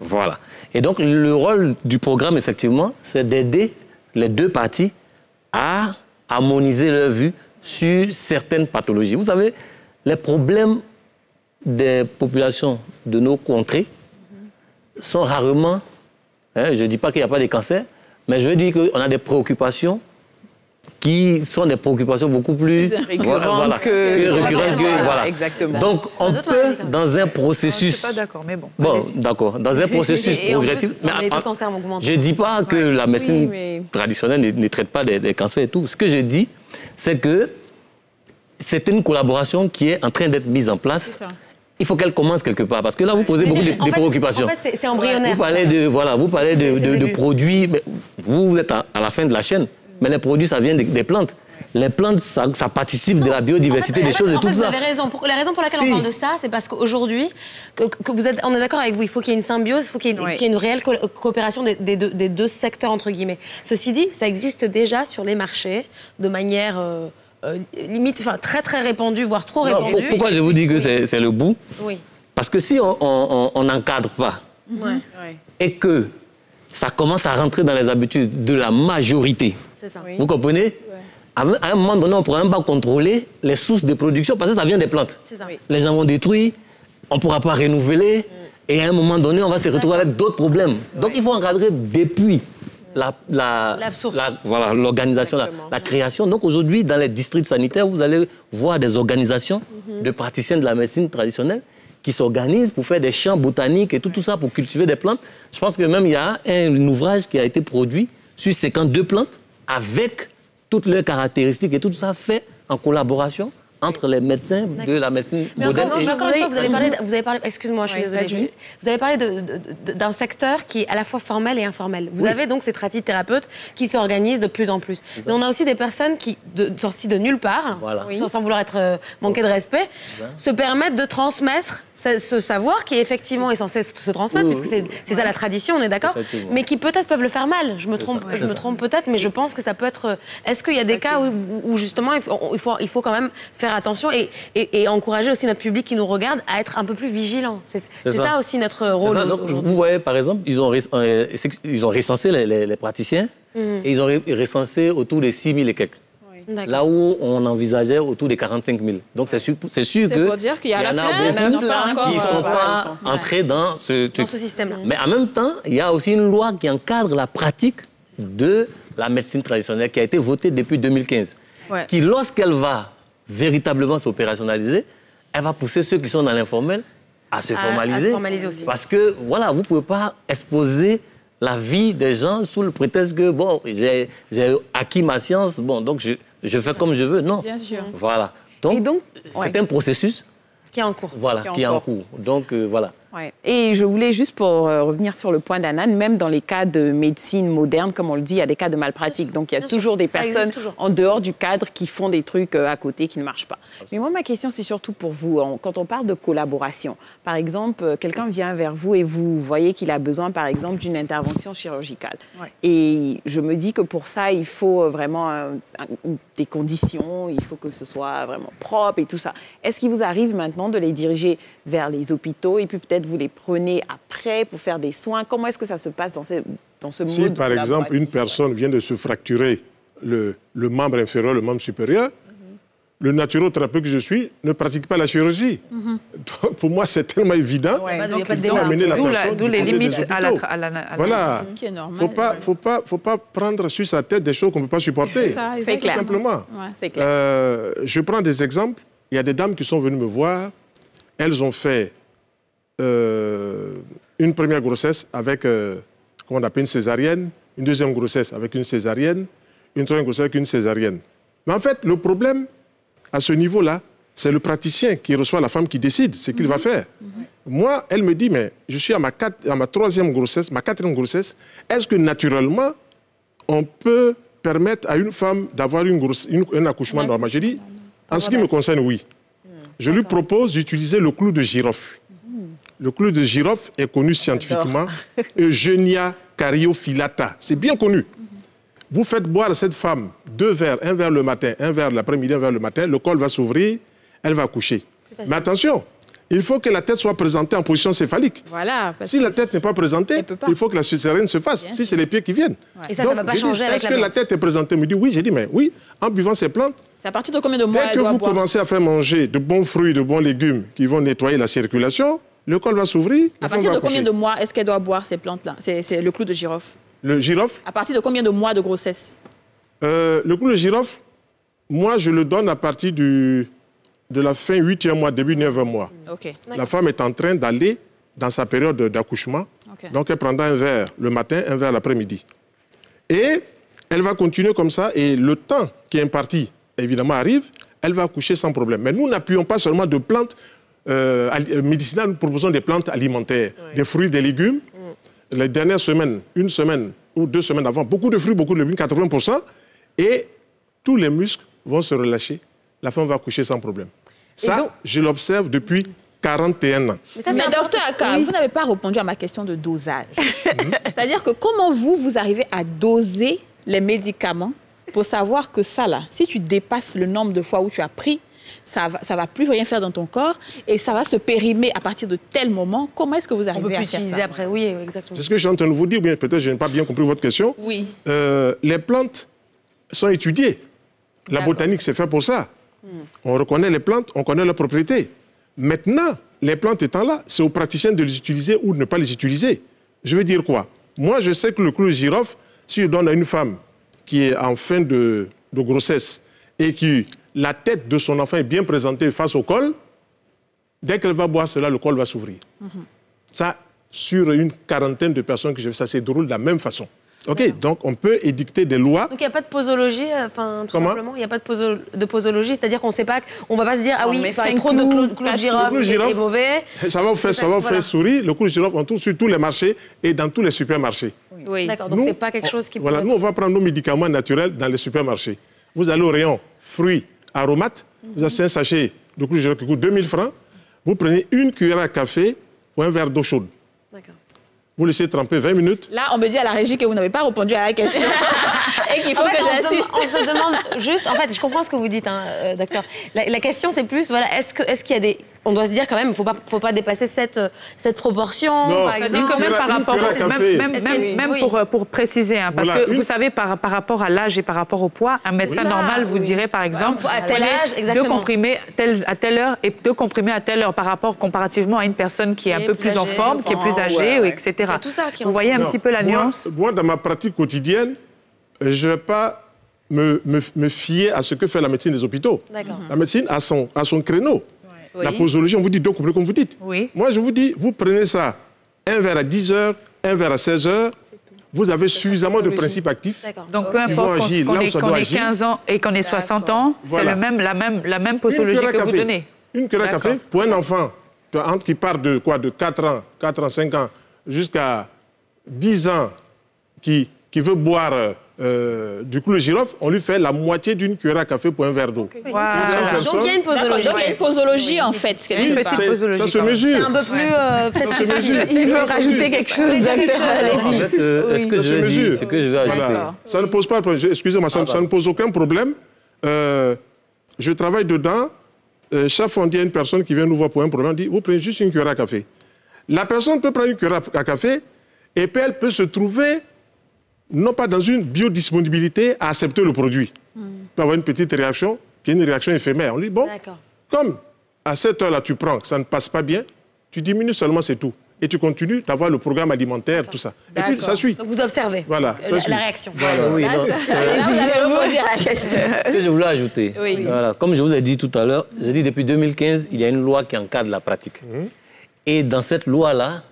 Voilà. Et donc, le rôle du programme, effectivement, c'est d'aider les deux parties à harmoniser leur vue sur certaines pathologies. Vous savez, les problèmes des populations de nos contrées sont rarement, hein, je ne dis pas qu'il n'y a pas de cancer, mais je veux dire qu'on a des préoccupations qui sont des préoccupations beaucoup plus récurrentes que, voilà. Exactement. Donc on peut dans un processus. Je suis pas d'accord, mais bon. Bon, d'accord, dans un processus progressif. Mais, je dis pas que la médecine traditionnelle ne, traite pas des, cancers et tout. Ce que je dis, c'est que c'est une collaboration qui est en train d'être mise en place il faut qu'elle commence quelque part. Parce que là, vous posez beaucoup de, préoccupations. En fait, c'est embryonnaire. Vous parlez de, voilà, vous parlez de, produits. Mais vous, vous êtes à, la fin de la chaîne. Mais les produits, ça vient des, plantes. Les plantes, ça, participe de la biodiversité des choses et tout ça. Vous avez raison. la raison pour laquelle on parle de ça, c'est parce qu'aujourd'hui, que, vous êtes, on est d'accord avec vous, il faut qu'il y ait une symbiose, il faut qu'il y, ait une réelle coopération des, deux secteurs, entre guillemets. Ceci dit, ça existe déjà sur les marchés de manière... Euh, euh, limite, enfin très très répandu, voire trop répandu. pourquoi je vous dis que c'est le bout? Oui. Parce que si on n'encadre pas et que ça commence à rentrer dans les habitudes de la majorité, ça. vous comprenez? À un moment donné, on ne pourra même pas contrôler les sources de production parce que ça vient des plantes. Ça. Les gens vont détruire, on ne pourra pas renouveler, mm. et à un moment donné, on va se retrouver avec d'autres problèmes. Donc il faut encadrer depuis la, la, voilà, l'organisation, la, création. Donc aujourd'hui, dans les districts sanitaires, vous allez voir des organisations mhm. de praticiens de la médecine traditionnelle qui s'organisent pour faire des champs botaniques et tout, tout ça pour cultiver des plantes. Je pense que même il y a un, ouvrage qui a été produit sur 52 plantes avec toutes leurs caractéristiques et tout ça fait en collaboration entre les médecins de la médecine moderne. Encore, encore une fois, vous avez parlé, vous avez parlé excuse-moi, je suis désolée. Vous avez parlé d'un secteur qui est à la fois formel et informel. Vous avez donc ces thérapeutes qui s'organisent de plus en plus. Mais on a aussi des personnes qui, de, sorties de nulle part, sans, vouloir être euh, manquées de respect, se permettent de transmettre ce savoir qui effectivement est censé se transmettre, puisque c'est ça la tradition, on est d'accord, mais qui peut-être peuvent le faire mal. Je me trompe, je me trompe peut-être, mais je pense que ça peut être. Euh, est-ce qu'il y a des cas où, justement il faut, il faut, quand même faire attention et, et, encourager aussi notre public qui nous regarde à être un peu plus vigilant. C'est ça. aussi notre rôle. vous voyez, par exemple, ils ont, euh, ils ont recensé les, praticiens mhm. et ils ont recensé autour de 6 000 et quelques là où on envisageait autour des 45 000. Donc c'est sûr, c'est sûr que dire qu'il y, en a beaucoup qui ne sont pas entrés dans ce, dans ce système-là. Mais en même temps, il y a aussi une loi qui encadre la pratique de la médecine traditionnelle qui a été votée depuis 2015, qui lorsqu'elle va véritablement s'opérationnaliser, elle va pousser ceux qui sont dans l'informel à se formaliser. aussi. Parce que, voilà, vous ne pouvez pas exposer la vie des gens sous le prétexte que, bon, j'ai acquis ma science, bon, donc je, je fais comme je veux. Non. Bien sûr. Voilà. Donc, donc c'est un processus qui est en cours. Voilà, qui est en, cours. Donc, euh, voilà. Et je voulais juste pour euh, revenir sur le point d'Anan, même dans les cas de médecine moderne, comme on le dit, il y a des cas de malpratique. Donc il y a toujours des personnes en dehors du cadre qui font des trucs euh, à côté qui ne marchent pas. Mais moi, ma question, c'est surtout pour vous. Quand on parle de collaboration, par exemple, euh, quelqu'un vient vers vous et vous voyez qu'il a besoin, par exemple, d'une intervention chirurgicale. Et je me dis que pour ça, il faut vraiment des conditions, il faut que ce soit vraiment propre et tout ça. Est-ce qu'il vous arrive maintenant de les diriger vers les hôpitaux et puis peut-être vous les prenez après pour faire des soins? Comment est-ce que ça se passe dans ce, dans ce si, par exemple, une personne vient de se fracturer le, le membre inférieur, le membre supérieur, le naturothérapeute que je suis ne pratique pas la chirurgie. Mhm. pour moi, c'est tellement évident qu'il faut amener la personne D'où les limites à la, à la, Voilà. Il ne faut pas, faut, pas, faut pas prendre sur sa tête des choses qu'on ne peut pas supporter. C'est clair. Tout simplement. clair. Euh, je prends des exemples. Il y a des dames qui sont venues me voir. Elles ont fait euh, une première grossesse avec, euh, comment on appelle, une césarienne, une deuxième grossesse avec une césarienne, une troisième grossesse avec une césarienne. Mais en fait, le problème, à ce niveau-là, c'est le praticien qui reçoit la femme qui décide ce qu'il va mhm. faire. Mhm. Moi, elle me dit, mais je suis à ma, quatre, à ma troisième grossesse, ma quatrième grossesse, est-ce que naturellement, on peut permettre à une femme d'avoir une un accouchement normal J'ai dit, en ce qui me concerne, oui. Hmm. Je lui propose d'utiliser le clou de girofle. Le clou de girofle est connu scientifiquement, Eugenia cariophyllata. C'est bien connu. Vous faites boire à cette femme deux verres, un verre le matin, un verre l'après-midi, un verre le matin, le col va s'ouvrir, elle va coucher. Mais attention, il faut que la tête soit présentée en position céphalique. Voilà. si la tête n'est pas présentée, il faut que la césarienne se fasse. si c'est les pieds qui viennent. Et ça, va pas changer Est-ce que la tête est présentée? Me dit oui. J'ai dit mais oui, en buvant ces plantes. C'est à partir de combien de mois Dès que vous commencez à faire manger de bons fruits, de bons légumes qui vont nettoyer la circulation, le col va s'ouvrir. À partir de combien de mois est-ce qu'elle doit boire ces plantes-là? C'est le clou de girofle. Le girofle? À partir de combien de mois de grossesse? Euh, Le clou de girofle, moi, je le donne à partir du, de la fin 8e mois, début 9e mois. La femme est en train d'aller dans sa période d'accouchement. Donc, elle prendra un verre le matin, un verre l'après-midi. Et elle va continuer comme ça. Et le temps qui est imparti, évidemment, arrive. Elle va accoucher sans problème. Mais nous n'appuyons pas seulement de plantes euh, euh, médicinales, nous proposons des plantes alimentaires, des fruits, des légumes. Mm. Les dernières semaines, une semaine ou deux semaines avant, beaucoup de fruits, beaucoup de légumes, 80%, et tous les muscles vont se relâcher. La femme va coucher sans problème. Ça, je l'observe depuis 41 ans. Mais, Mais docteur Aka, vous n'avez pas répondu à ma question de dosage. C'est-à-dire que comment vous, vous arrivez à doser les médicaments pour savoir que ça, là, si tu dépasses le nombre de fois où tu as pris, ça va, ça va plus rien faire dans ton corps et ça va se périmer à partir de tel moment. Comment est-ce que vous arrivez à faire ça? après Oui, exactement. C'est ce que je suis en train de vous dire, bien peut-être je n'ai pas bien compris votre question. Oui. Euh, les plantes sont étudiées. La botanique, c'est fait pour ça. Hmm. On reconnaît les plantes, on connaît leurs propriétés. Maintenant, les plantes étant là, c'est aux praticiens de les utiliser ou de ne pas les utiliser. Je veux dire quoi? Moi, je sais que le clou de girofle, si je donne à une femme qui est en fin de, grossesse et qui la tête de son enfant est bien présentée face au col, dès qu'elle va boire cela, le col va s'ouvrir. Mhm. Ça, sur une quarantaine de personnes que j'ai vu, ça se déroule de la même façon. OK, donc on peut édicter des lois. Donc il n'y a pas de posologie, euh, enfin tout simplement, il n'y a pas de, posologie, c'est-à-dire qu'on ne sait pas, on ne va pas se dire ah oui, trop de clous de girofle est mauvais. Ça va vous faire, ça va faire sourire. Le clou de girofle, on trouve sur tous les marchés et dans tous les supermarchés. Oui. D'accord, donc ce n'est pas quelque chose qui. Voilà, nous on va prendre nos médicaments naturels dans les supermarchés. Vous allez au rayon fruits, aromates, vous avez un sachet de clou de girofle qui coûte 2000 francs. Vous prenez une cuillère à café ou un verre d'eau chaude. D'accord. Vous laissez tremper 20 minutes. Là, on me dit à la régie que vous n'avez pas répondu à la question et qu'il faut que j'insiste. On, se demande juste, en fait, je comprends ce que vous dites, hein, euh, docteur. La, question, c'est plus, voilà, est-ce qu'il est y a des on doit se dire quand même, il ne faut pas, faut pas dépasser cette, cette proportion, non, par exemple. quand même par rapport, même, même, pour, pour, préciser, hein, parce que vous savez, par, par rapport à l'âge et par rapport au poids, un médecin normal vous dirait, par exemple, à tel âge, exactement. deux comprimés à telle heure et deux comprimés à telle heure par rapport comparativement à une personne qui est un peu plus en forme, qui est plus âgée, etc. Tout ça vous voyez un petit peu la nuance? Moi, dans ma pratique quotidienne, je ne vais pas me, me, fier à ce que fait la médecine des hôpitaux. La médecine a son, a son créneau. La posologie, on vous dit deux comme vous dites. Oui. Moi, je vous dis, vous prenez ça, un verre à 10 heures, un verre à 16 heures, vous avez suffisamment de principes actifs. Donc, peu importe qu'on ait, 15 ans et qu'on ait 60 ans, c'est même, la, même, la même posologie que vous donnez. Une cuillère à café pour un enfant qui part de quoi De 4 ans, 4 ans, 5 ans, jusqu'à 10 ans, qui, qui veut boire euh, euh, du coup, le girofle, on lui fait la moitié d'une cuillère à café pour un verre d'eau. Donc, il y a une posologie. Donc, il y a une posologie, en fait. C'est une petite posologie. Ça se mesure. C'est un peu plus... Euh, peut-être Il veut rajouter quelque chose. En fait, euh, ce que je veux dire, que je veux ajouter... Ça ne pose pas... Excusez-moi, ça, ça, ne pose aucun problème. je travaille dedans. chaque fois, on dit à une personne qui vient nous voir pour un problème, on dit, vous prenez juste une cuillère à café. La personne peut prendre une cuillère à café et puis elle peut se trouver non pas dans une biodisponibilité à accepter le produit. Hmm. Il peut avoir une petite réaction, qui est une réaction éphémère. On dit, bon, comme à cette heure-là, tu prends, ça ne passe pas bien, tu diminues seulement, c'est tout. Et tu continues d'avoir le programme alimentaire, tout ça. Et puis, ça suit. Donc, vous observez voilà, la, réaction. Voilà. Oui, donc, vous la question. Ce que je voulais ajouter, voilà, comme je vous ai dit tout à l'heure, j'ai dit depuis 2015, il y a une loi qui encadre la pratique. Mhm. Et dans cette loi-là,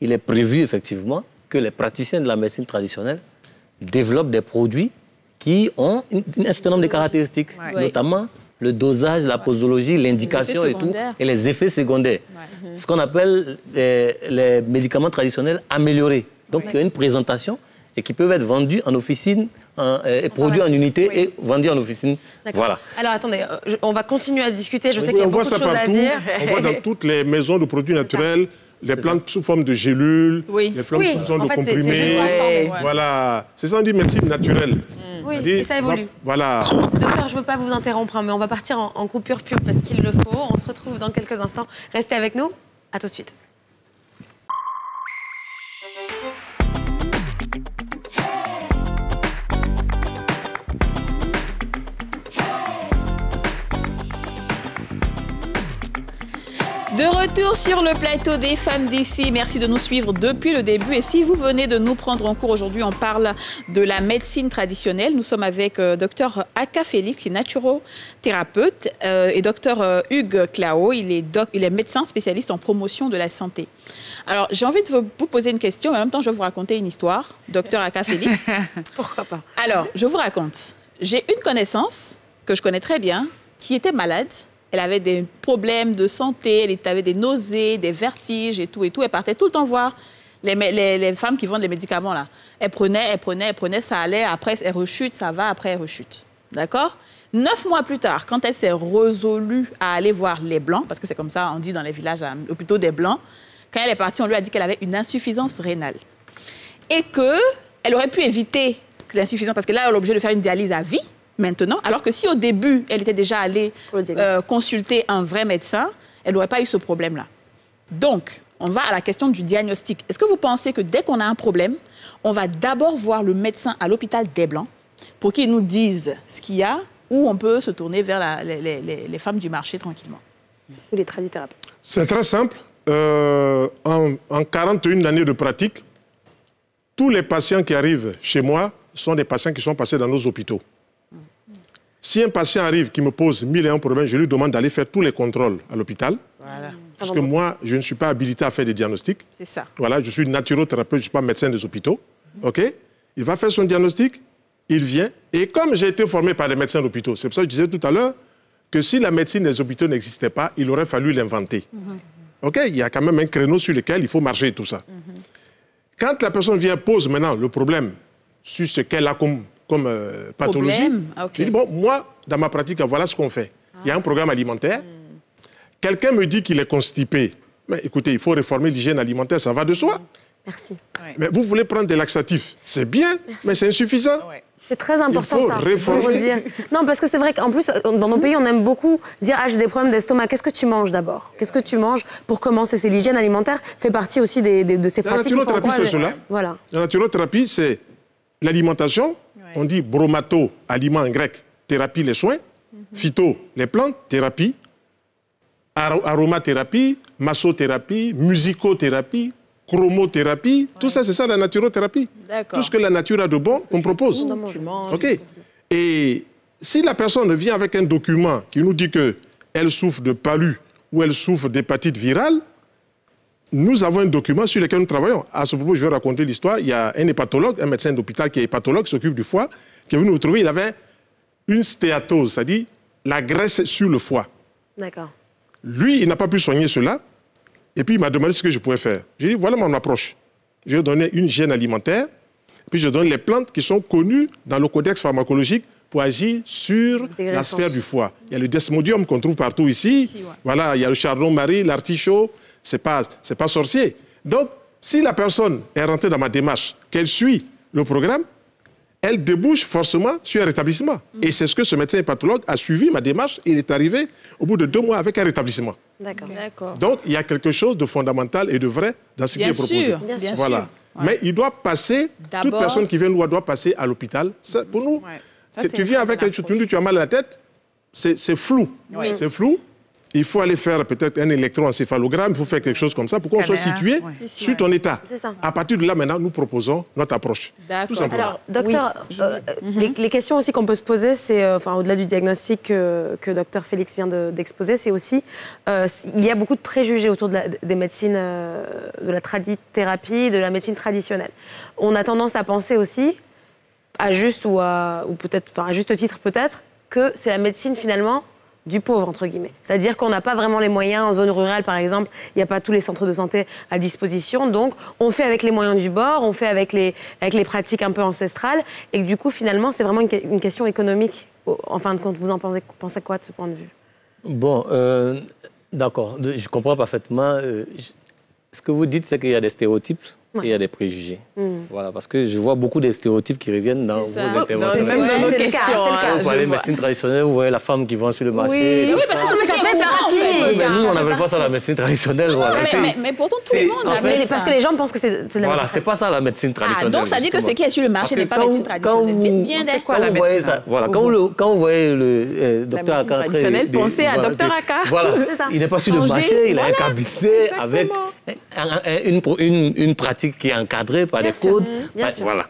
il est prévu effectivement que les praticiens de la médecine traditionnelle développent des produits qui ont un certain nombre de caractéristiques, notamment le dosage, la posologie, l'indication et tout, et les effets secondaires. Ce qu'on appelle euh, les, médicaments traditionnels améliorés. Donc, il y a une présentation et qui peuvent être vendus en officine, euh, produits en unité et vendus en officine. Voilà. Alors attendez, euh, on va continuer à discuter. Je sais qu'il y a beaucoup de choses à dire. On voit dans toutes les maisons de produits naturels les plantes sous forme de gélules, les plantes sous forme de comprimés. Voilà, c'est ça on dit médecine naturelle. Mm. Oui, et ça évolue. Voilà. Docteur, je ne veux pas vous interrompre, hein, mais on va partir en, en coupure pure parce qu'il le faut. On se retrouve dans quelques instants. Restez avec nous. À tout de suite. De retour sur le plateau des femmes d'ici. Merci de nous suivre depuis le début. Et si vous venez de nous prendre en cours aujourd'hui, on parle de la médecine traditionnelle. Nous sommes avec euh, Dr Aka Félix, qui est naturothérapeute, euh, et Dr euh, Hugues Clao. Il est, il est médecin spécialiste en promotion de la santé. Alors, j'ai envie de vous poser une question, mais en même temps, je vais vous raconter une histoire. Dr Aka Félix. Pourquoi pas? Alors, je vous raconte. J'ai une connaissance que je connais très bien, qui était malade elle avait des problèmes de santé, elle avait des nausées, des vertiges et tout et tout. Elle partait tout le temps voir les, les, femmes qui vendent les médicaments là. Elle prenait, elle prenait, elle prenait, ça allait, après elle rechute, ça va, après elle rechute. D'accord? Neuf mois plus tard, quand elle s'est résolue à aller voir les Blancs, parce que c'est comme ça, on dit dans les villages, plutôt des Blancs, quand elle est partie, on lui a dit qu'elle avait une insuffisance rénale. Et qu'elle aurait pu éviter l'insuffisance, parce que là, elle est obligée de faire une dialyse à vie, maintenant, alors que si au début, elle était déjà allée euh, consulter un vrai médecin, elle n'aurait pas eu ce problème-là. Donc, on va à la question du diagnostic. Est-ce que vous pensez que dès qu'on a un problème, on va d'abord voir le médecin à l'hôpital des Blancs pour qu'il nous dise ce qu'il y a ou on peut se tourner vers les, femmes du marché tranquillement? Ou les tradithérapeutes C'est très simple. Euh, en, en 41 années de pratique, tous les patients qui arrivent chez moi sont des patients qui sont passés dans nos hôpitaux. Si un patient arrive qui me pose mille et un problèmes, je lui demande d'aller faire tous les contrôles à l'hôpital. Parce que moi, je ne suis pas habilité à faire des diagnostics. C'est ça. Voilà, je suis naturothérapeute, je ne suis pas médecin des hôpitaux. OK? Il va faire son diagnostic, il vient. Et comme j'ai été formé par des médecins d'hôpitaux, c'est pour ça que je disais tout à l'heure que si la médecine des hôpitaux n'existait pas, il aurait fallu l'inventer. Mhm. OK? Il y a quand même un créneau sur lequel il faut marcher et tout ça. Mhm. Quand la personne vient, pose maintenant le problème sur ce qu'elle a comme, comme euh, pathologie, ah, je dis, bon, moi, dans ma pratique, voilà ce qu'on fait. Il y a un programme alimentaire. Hmm. Quelqu'un me dit qu'il est constipé. Mais écoutez, il faut réformer l'hygiène alimentaire, ça va de soi. Merci. Mais vous voulez prendre des laxatifs, c'est bien, mais c'est insuffisant. C'est très important ça. Réformer. Dire. Non, parce que c'est vrai qu'en plus, dans nos pays, on aime beaucoup dire Ah, j'ai des problèmes d'estomac. Qu'est-ce que tu manges d'abord? Qu'est-ce que tu manges pour commencer? C'est l'hygiène alimentaire fait partie aussi des, de ces pratiques. La naturothérapie, c'est cela. Voilà. La naturothérapie, c'est l'alimentation. On dit bromato, aliment en grec, thérapie, les soins. Mhm. Phyto, les plantes, thérapie. Aromathérapie, massothérapie, musicothérapie, chromothérapie, tout ça, c'est ça la naturothérapie. Tout ce que la nature a de bon, on propose. Ok. Et si la personne vient avec un document qui nous dit qu'elle souffre de palu ou elle souffre d'hépatite virale, nous avons un document sur lequel nous travaillons. À ce propos, je vais raconter l'histoire. Il y a un hépatologue, un médecin d'hôpital qui est hépatologue, qui s'occupe du foie, qui est venu nous trouver. Il avait une stéatose, c'est-à-dire la graisse sur le foie. D'accord. Lui, il n'a pas pu soigner cela. Et puis il m'a demandé ce que je pouvais faire. J'ai dit, voilà mon approche. Je lui ai donné une hygiène alimentaire, puis je donne les plantes qui sont connues dans le codex pharmacologique pour agir sur la sphère du foie. Il y a le desmodium qu'on trouve partout ici. Voilà, il y a le chardon-marie, l'artichaut. C'est pas, c'est pas sorcier. Donc, si la personne est rentrée dans ma démarche, qu'elle suit le programme, elle débouche forcément sur un rétablissement. Mm. Et c'est ce que ce médecin pathologue a suivi ma démarche et il est arrivé au bout de deux mois avec un rétablissement. D'accord. Donc, il y a quelque chose de fondamental et de vrai dans ce qui est proposé. Sûr, bien voilà. Mais il doit passer, toute personne qui vient nous doit passer à l'hôpital. Pour nous, tu viens avec, tu, tu as mal à la tête, c'est flou. C'est flou il faut aller faire peut-être un électroencéphalogramme, il faut faire quelque chose comme ça pour qu'on soit situé sur ton état. À partir de là, maintenant, nous proposons notre approche. Tout simplement. Alors, docteur, euh, les, questions aussi qu'on peut se poser, c'est, euh, enfin, au-delà du diagnostic que, que docteur Félix vient d'exposer, c'est aussi, euh, il y a beaucoup de préjugés autour de la, des médecines, de la thérapie, de la médecine traditionnelle. On a tendance à penser aussi, à juste ou, à, ou peut-être, enfin, à juste titre peut-être, que c'est la médecine finalement du pauvre, entre guillemets. C'est-à-dire qu'on n'a pas vraiment les moyens. En zone rurale, par exemple, il n'y a pas tous les centres de santé à disposition. Donc, on fait avec les moyens du bord, on fait avec les, avec les pratiques un peu ancestrales. Et du coup, finalement, c'est vraiment une, question économique. En fin de compte, vous en pensez, pensez quoi de ce point de vue? Bon, euh, d'accord. Je comprends parfaitement. Euh, ce que vous dites, c'est qu'il y a des stéréotypes et il y a des préjugés. Hmm. Voilà, parce que je vois beaucoup de stéréotypes qui reviennent dans vos interventions. C'est même dans nos questions. Vous voyez la médecine traditionnelle, vous voyez la femme qui vend sur le marché. Oui, parce que ça, fait ça. Mais nous, on n'appelle pas ça la médecine traditionnelle. Voilà. Mais, pourtant, tout le monde fait, Parce que les gens pensent que c'est de la Voilà, c'est pas ça la médecine ah, traditionnelle. donc ça dit que ce qui est sur le marché n'est pas la médecine traditionnelle. Dites bien quoi la médecine Voilà, quand vous voyez le euh, docteur Aka traditionnel, pensez à docteur Aka. Voilà, il n'est pas sur le marché, il a un cabinet avec une pratique qui est encadrée par les codes. Voilà.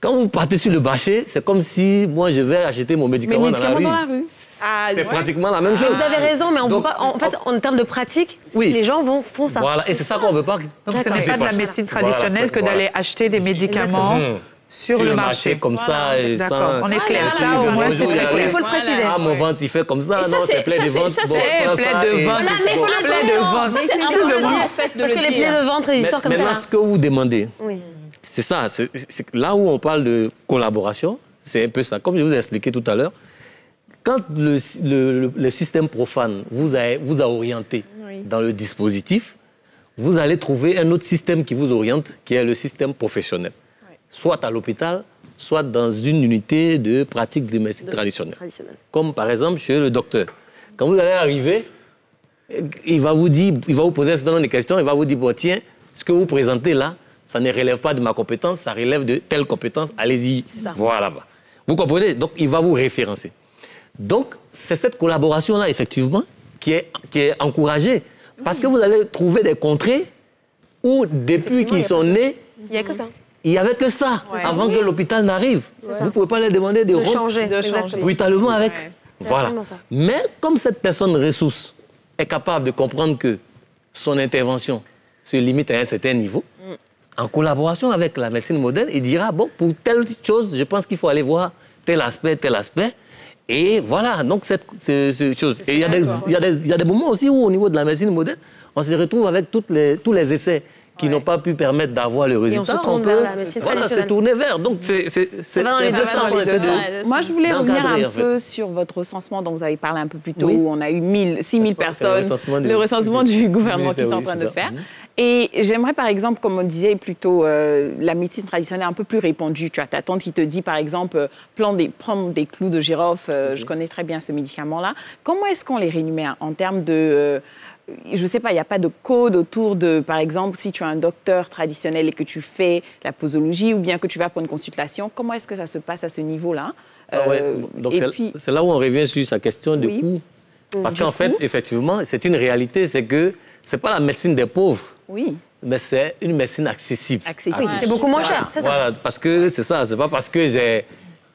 Quand vous partez sur le marché, c'est comme si moi je vais acheter mon médicament, dans, la rue. Ah, c'est pratiquement la même chose. Vous avez raison, mais on peut pas, en fait, en termes de pratique, les gens vont, font ça. Voilà, et c'est ça qu'on veut pas. Donc ce n'est pas de la médecine traditionnelle que d'aller acheter des médicaments sur, le marché. comme ça. D'accord, on est clair. Ça, au moins, c'est très clair. Il faut le préciser. Ah, mon ventre, il fait comme ça. non, c'est plein de ventre. Ça, c'est plein de ventre. De ventre. C'est important, en fait, de Parce que les plaies de ventre, ils sortent comme ça. Maintenant, ce que vous demandez, c'est ça. Là où on parle de collaboration, c'est un peu ça. Comme je vous ai expliqué tout à l'heure, quand le, le, le, système profane vous a, vous a orienté dans le dispositif, vous allez trouver un autre système qui vous oriente, qui est le système professionnel. Soit à l'hôpital, soit dans une unité de pratique de médecine traditionnelle. Comme par exemple chez le docteur. Quand vous allez arriver, il va vous dire, il va vous poser un certain nombre de questions, il va vous dire, bon, tiens, ce que vous présentez là, ça ne relève pas de ma compétence, ça relève de telle compétence, allez-y, voilà. Vous comprenez? Donc, il va vous référencer. Donc, c'est cette collaboration-là, effectivement, qui est, qui est encouragée. Parce que vous allez trouver des contrées où, depuis qu'ils sont nés, il n'y a que ça. Il n'y avait que ça, avant que l'hôpital n'arrive. Vous ne pouvez pas leur demander de, de changer, de changer brutalement avec. Voilà. Mais comme cette personne ressource est capable de comprendre que son intervention se limite à un certain niveau, mm. en collaboration avec la médecine moderne, il dira, bon, pour telle chose, je pense qu'il faut aller voir tel aspect, tel aspect. Et voilà, donc cette, chose. Et il y, y, a des moments aussi où, au niveau de la médecine moderne, on se retrouve avec toutes les, tous les essais qui n'ont pas pu permettre d'avoir le résultat, on, se peut voilà, se tourner vers. Donc, c'est dans les deux sens. Moi, je voulais revenir un peu sur votre recensement dont vous avez parlé un peu plus tôt, où on a eu 1000, 6000 personnes, le recensement, du, gouvernement qui sont en train de faire. Et j'aimerais, par exemple, comme on disait plutôt, euh, la médecine traditionnelle un peu plus répandue. Tu as ta tante qui te dit, par exemple, euh, des, prendre des clous de girofle. Euh, je connais très bien ce médicament-là. Comment est-ce qu'on les rémunère en termes de je ne sais pas, il n'y a pas de code autour de, par exemple, si tu es un docteur traditionnel et que tu fais la posologie ou bien que tu vas pour une consultation, comment est-ce que ça se passe à ce niveau-là? Ah euh, Donc c'est là où on revient sur sa question de coût. Parce qu'en fait, effectivement, c'est une réalité, c'est que ce n'est pas la médecine des pauvres. Oui. Mais c'est une médecine accessible. Accessible. c'est beaucoup moins cher, c'est ça. Voilà, parce que c'est ça, c'est pas parce que j'ai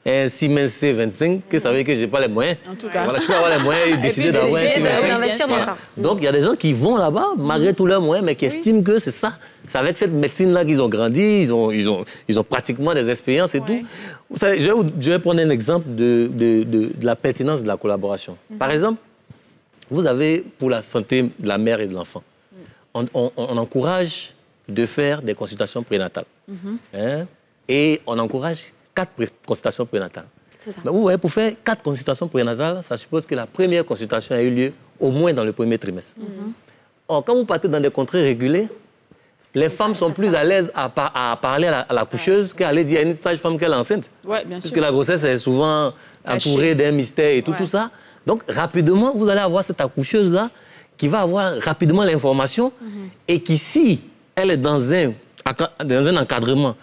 un Siemens C25 que ça veut dire que je n'ai pas les moyens. En tout cas. Voilà, je peux avoir les moyens et décider d'avoir un Siemens C25. Donc, il y a des gens qui vont là-bas, malgré tous leurs moyens, mais qui estiment que c'est ça. C'est avec cette médecine-là qu'ils ont grandi, ils ont, ils, ont, ils ont pratiquement des expériences et tout. Vous savez, je, vais je, vais prendre un exemple de, de, de, la pertinence de la collaboration. Mhm. Par exemple, vous avez, pour la santé de la mère et de l'enfant, on, on, on, encourage de faire des consultations prénatales. Mhm. hein? Et on encourage quatre consultations prénatales. Ça. vous voyez, pour faire quatre consultations prénatales, ça suppose que la première consultation a eu lieu au moins dans le premier trimestre. Mhm. Or, quand vous partez dans des contrées régulées, les femmes sont plus à l'aise à, parler à la, coucheuse qu'à aller dire à une sage-femme qu'elle est enceinte. Ouais, bien Puisque la grossesse est souvent entourée d'un mystère et tout, tout ça. Donc, rapidement, vous allez avoir cette accoucheuse-là qui va avoir rapidement l'information mhm. et qui, si elle est dans un, dans un encadrement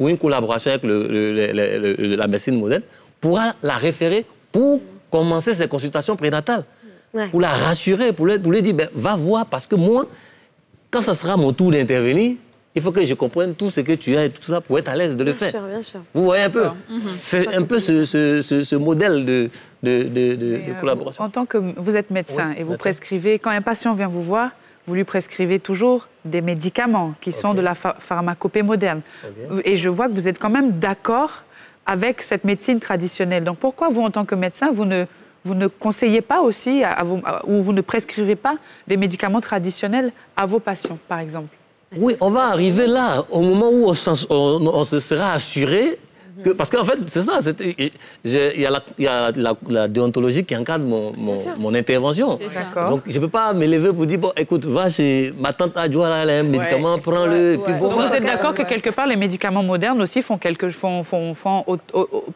pour une collaboration avec le, la médecine moderne, pourra la référer pour commencer ses consultations prénatales. Pour la rassurer, pour lui, pour lui dire, ben, va voir, parce que moi, quand ce sera mon tour d'intervenir, il faut que je comprenne tout ce que tu as et tout ça pour être à l'aise de le faire. Sûr, bien sûr. Vous voyez un peu? C'est un peu ce, ce, ce, modèle de, de, de, de euh, collaboration. En tant que vous êtes médecin et vous prescrivez, quand un patient vient vous voir, vous lui prescrivez toujours des médicaments qui sont de la pharmacopée moderne. Et je vois que vous êtes quand même d'accord avec cette médecine traditionnelle. Donc pourquoi vous, en tant que médecin, vous ne, vous ne conseillez pas aussi, à ou vous ne prescrivez pas des médicaments traditionnels à vos patients, par exemple? Oui, on va arriver là, au moment où on, on se sera assuré parce qu'en fait, c'est ça. Il y a, la, y a la, déontologie qui encadre mon, mon, intervention. Donc, je ne peux pas me lever pour dire bon, écoute, va chez ma tante Adjoa, elle a un médicament, prends-le. Vous êtes d'accord que quelque part, les médicaments modernes aussi font, quelque, font, font, font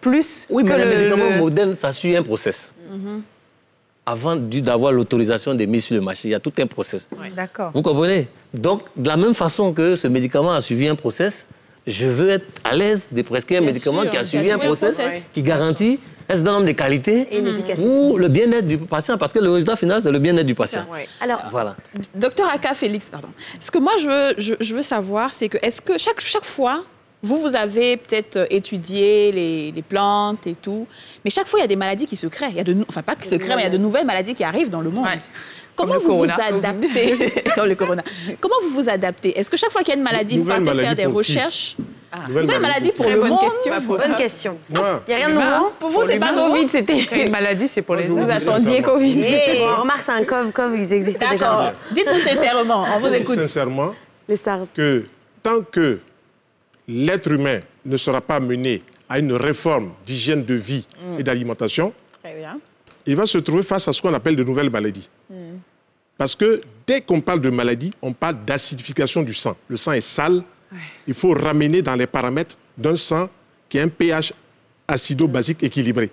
plus Oui, que mais le, les médicaments modernes, ça suit un process. Mhm. Avant d'avoir l'autorisation de mise sur le marché, il y a tout un process. D'accord. Vous comprenez? Donc, de la même façon que ce médicament a suivi un process, je veux être à l'aise de prescrire un médicament qui a suivi un process, qui garantit un certain nombre de qualités ou le bien-être du patient, parce que le résultat final, c'est le bien-être du patient. Alors, voilà. Docteur Aka Félix, pardon. Ce que moi, je veux, je, veux savoir, c'est que est-ce que chaque, chaque fois, vous, vous avez peut-être étudié les, les, plantes et tout, mais chaque fois, il y a des maladies qui se créent. Il y a de, enfin, pas qui se créent, mais il y a de nouvelles maladies qui arrivent dans le monde. Comment vous vous adaptez dans le corona Comment vous vous adaptez? Est-ce que chaque fois qu'il y a une maladie, vous partez faire des recherches? C'est une maladie pour le monde? Question. Bonne question. Il n'y a rien de nouveau? Pour vous, c'est pas Covid, c'était. Une maladie, c'est pour les Vous attendiez Covid. On remarque, c'est un COV, ils existaient déjà. D'accord. Dites-nous sincèrement, on vous écoute. sincèrement Les SARS. que tant que l'être humain ne sera pas mené à une réforme d'hygiène de vie Mm. et d'alimentation, Très il va se trouver face à ce qu'on appelle de nouvelles maladies. Parce que dès qu'on parle de maladie, on parle d'acidification du sang. Le sang est sale. Il faut ramener dans les paramètres d'un sang qui a un pH acido-basique équilibré.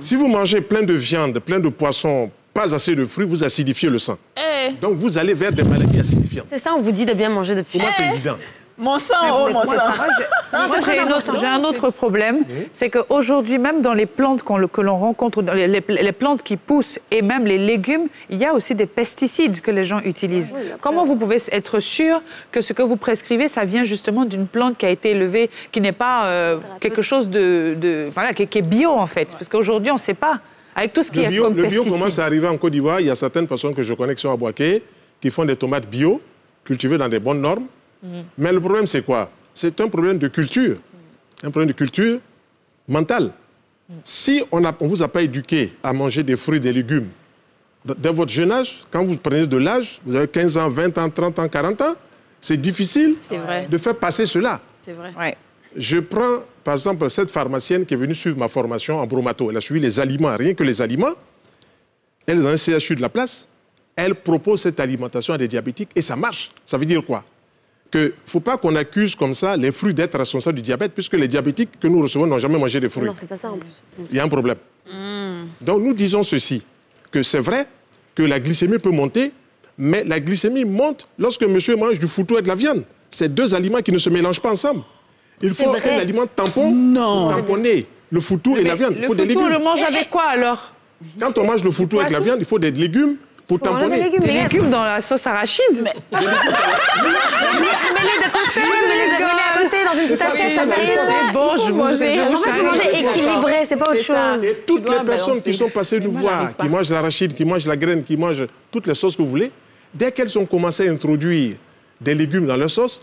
Si vous mangez plein de viande, plein de poissons, pas assez de fruits, vous acidifiez le sang. Eh, Donc vous allez vers des maladies acidifiantes. C'est ça, on vous dit de bien manger depuis. Pour moi, c'est évident. Mon sang, oh, mon sang. J'ai, un autre problème, c'est qu'aujourd'hui, même dans les plantes le- que l'on rencontre, dans les, les- les plantes qui poussent et même les légumes, il y a aussi des pesticides que les gens utilisent. Comment vous pouvez être sûr que ce que vous prescrivez, ça vient justement d'une plante qui a été élevée, qui n'est pas euh, quelque chose de, de- voilà, qui, qui est bio en fait? Parce qu'aujourd'hui, on ne sait pas. Avec tout ce qui Le est bio, comme le bio commence à arriver en Côte d'Ivoire. Il y a certaines personnes que je connais qui sont à Boaké, qui font des tomates bio, cultivées dans des bonnes normes. Mais le problème, c'est quoi? C'est un problème de culture. Un problème de culture mentale. Si on ne vous a pas éduqué à manger des fruits et des légumes, dès votre jeune âge, quand vous prenez de l'âge, vous avez 15 ans, 20 ans, 30 ans, 40 ans, c'est difficile vrai. de faire passer cela. C'est vrai. Ouais. Je prends, par exemple, cette pharmacienne qui est venue suivre ma formation en bromato. Elle a suivi les aliments, rien que les aliments. Elle a un CHU de la place. Elle propose cette alimentation à des diabétiques et ça marche. Ça veut dire quoi? Qu'il ne faut pas qu'on accuse comme ça les fruits d'être responsables du diabète, puisque les diabétiques que nous recevons n'ont jamais mangé de fruits. Non, c'est pas ça en plus. Il y a un problème. Donc nous disons ceci, que c'est vrai que la glycémie peut monter, mais la glycémie monte lorsque monsieur mange du foutou et de la viande. C'est deux aliments qui ne se mélangent pas ensemble. Il faut un aliment tampon pour tamponner le foutou et la viande. Il Le faut des foutu, on légumes. le mange avec quoi alors? Quand on mange le foutou avec la viande, il faut des légumes pour Faut les tamponner. légumes, Des les gars. légumes dans la sauce arachide Mets-les de côté, mets-les à côté dans une petite ça, assiette, c'est ça fait rien. C'est bon, je vous manger. je vous En fait, faut manger équilibré, c'est pas autre chose. Et toutes les personnes qui sont passées nous voir, qui mangent l'arachide, qui mangent la graine, qui mangent toutes les sauces que vous voulez, dès qu'elles ont commencé à introduire des légumes dans leur sauce,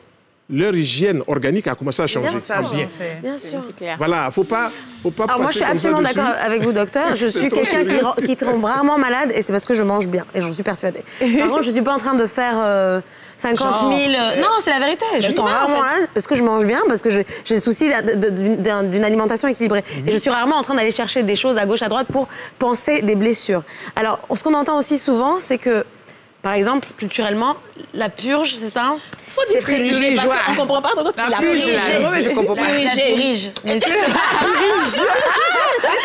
leur hygiène organique a commencé à changer. Bien sûr. en bien. Bien sûr. Voilà, faut pas, faut pas Alors moi, je suis absolument d'accord avec vous, docteur. Je suis quelqu'un qui, tombe rarement malade et c'est parce que je mange bien. Et j'en suis persuadée. Par contre, je ne suis pas en train de faire euh, 50 000... euh, Non, c'est la vérité. Je tombe en rarement fait. malade parce que je mange bien, parce que j'ai le souci d'une d'un- d'une alimentation équilibrée. Et je suis rarement en train d'aller chercher des choses à gauche, à droite pour penser des blessures. Alors, ce qu'on entend aussi souvent, c'est que, par exemple, culturellement, la purge, c'est ça? Il faut dire purger parce qu'on ne comprend pas tu dis la purge, purger. Ouais, mais je comprends pas. La Purger. purge.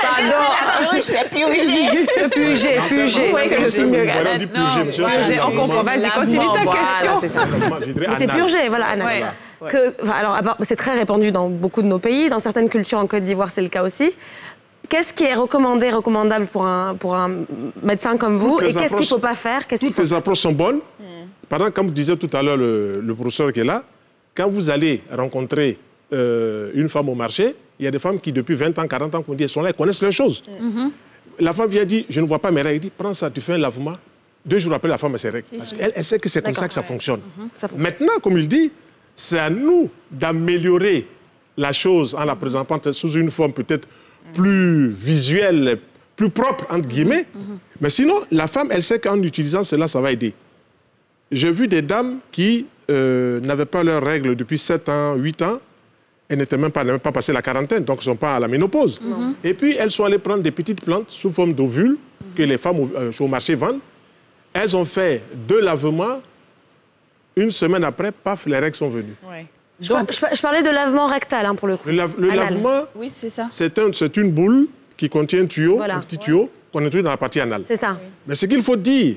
Pardon. C'est purger. C'est pugé, pugé. Vous voyez que je suis mieux. Voilà, on dit purger, monsieur. purger, c'est on comprend. Vas-y, continue ta question. c'est purgé, voilà, Anna. Ouais. Que, alors, à part- c'est très répandu dans beaucoup de nos pays. Dans certaines cultures, en Côte d'Ivoire, c'est le cas aussi. Qu'est-ce qui est recommandé, recommandable pour un, pour un médecin comme vous Toutes Et qu'est-ce qu'il ne faut pas faire Toutes faut... les approches sont bonnes. Par exemple, comme disait tout à l'heure le, le professeur qui est là, quand vous allez rencontrer euh, une femme au marché, il y a des femmes qui, depuis 20 ans, 40 ans, qu'on dit, elles sont là, elles connaissent les choses. La femme vient dire, je ne vois pas mes règles. Elle dit, prends ça, tu fais un lavement. Deux jours après, la femme a ses règles. Parce qu'elle elle sait que c'est comme ça que ça fonctionne. Ça fonctionne. Maintenant, comme il dit, c'est à nous d'améliorer la chose en la présentant sous une forme peut-être plus visuelle, plus propre, entre guillemets. Mais sinon, la femme, elle sait qu'en utilisant cela, ça va aider. J'ai vu des dames qui euh, n'avaient pas leurs règles depuis 7 ans, 8 ans. Elles n'étaient même pas, n'avaient même pas passé la quarantaine, donc elles ne sont pas à la ménopause. Et puis, elles sont allées prendre des petites plantes sous forme d'ovules que les femmes au, euh, au marché vendent. Elles ont fait deux lavements. Une semaine après, paf, les règles sont venues. Je, par- je par- je parlais de lavement rectal, hein, pour le coup. Le, lave- le Anal. lavement, Oui, c'est ça. c'est un, c'est une boule qui contient un tuyau, Voilà. un petit tuyau, qu'on introduit dans la partie anale. C'est ça. Mais ce qu'il faut dire,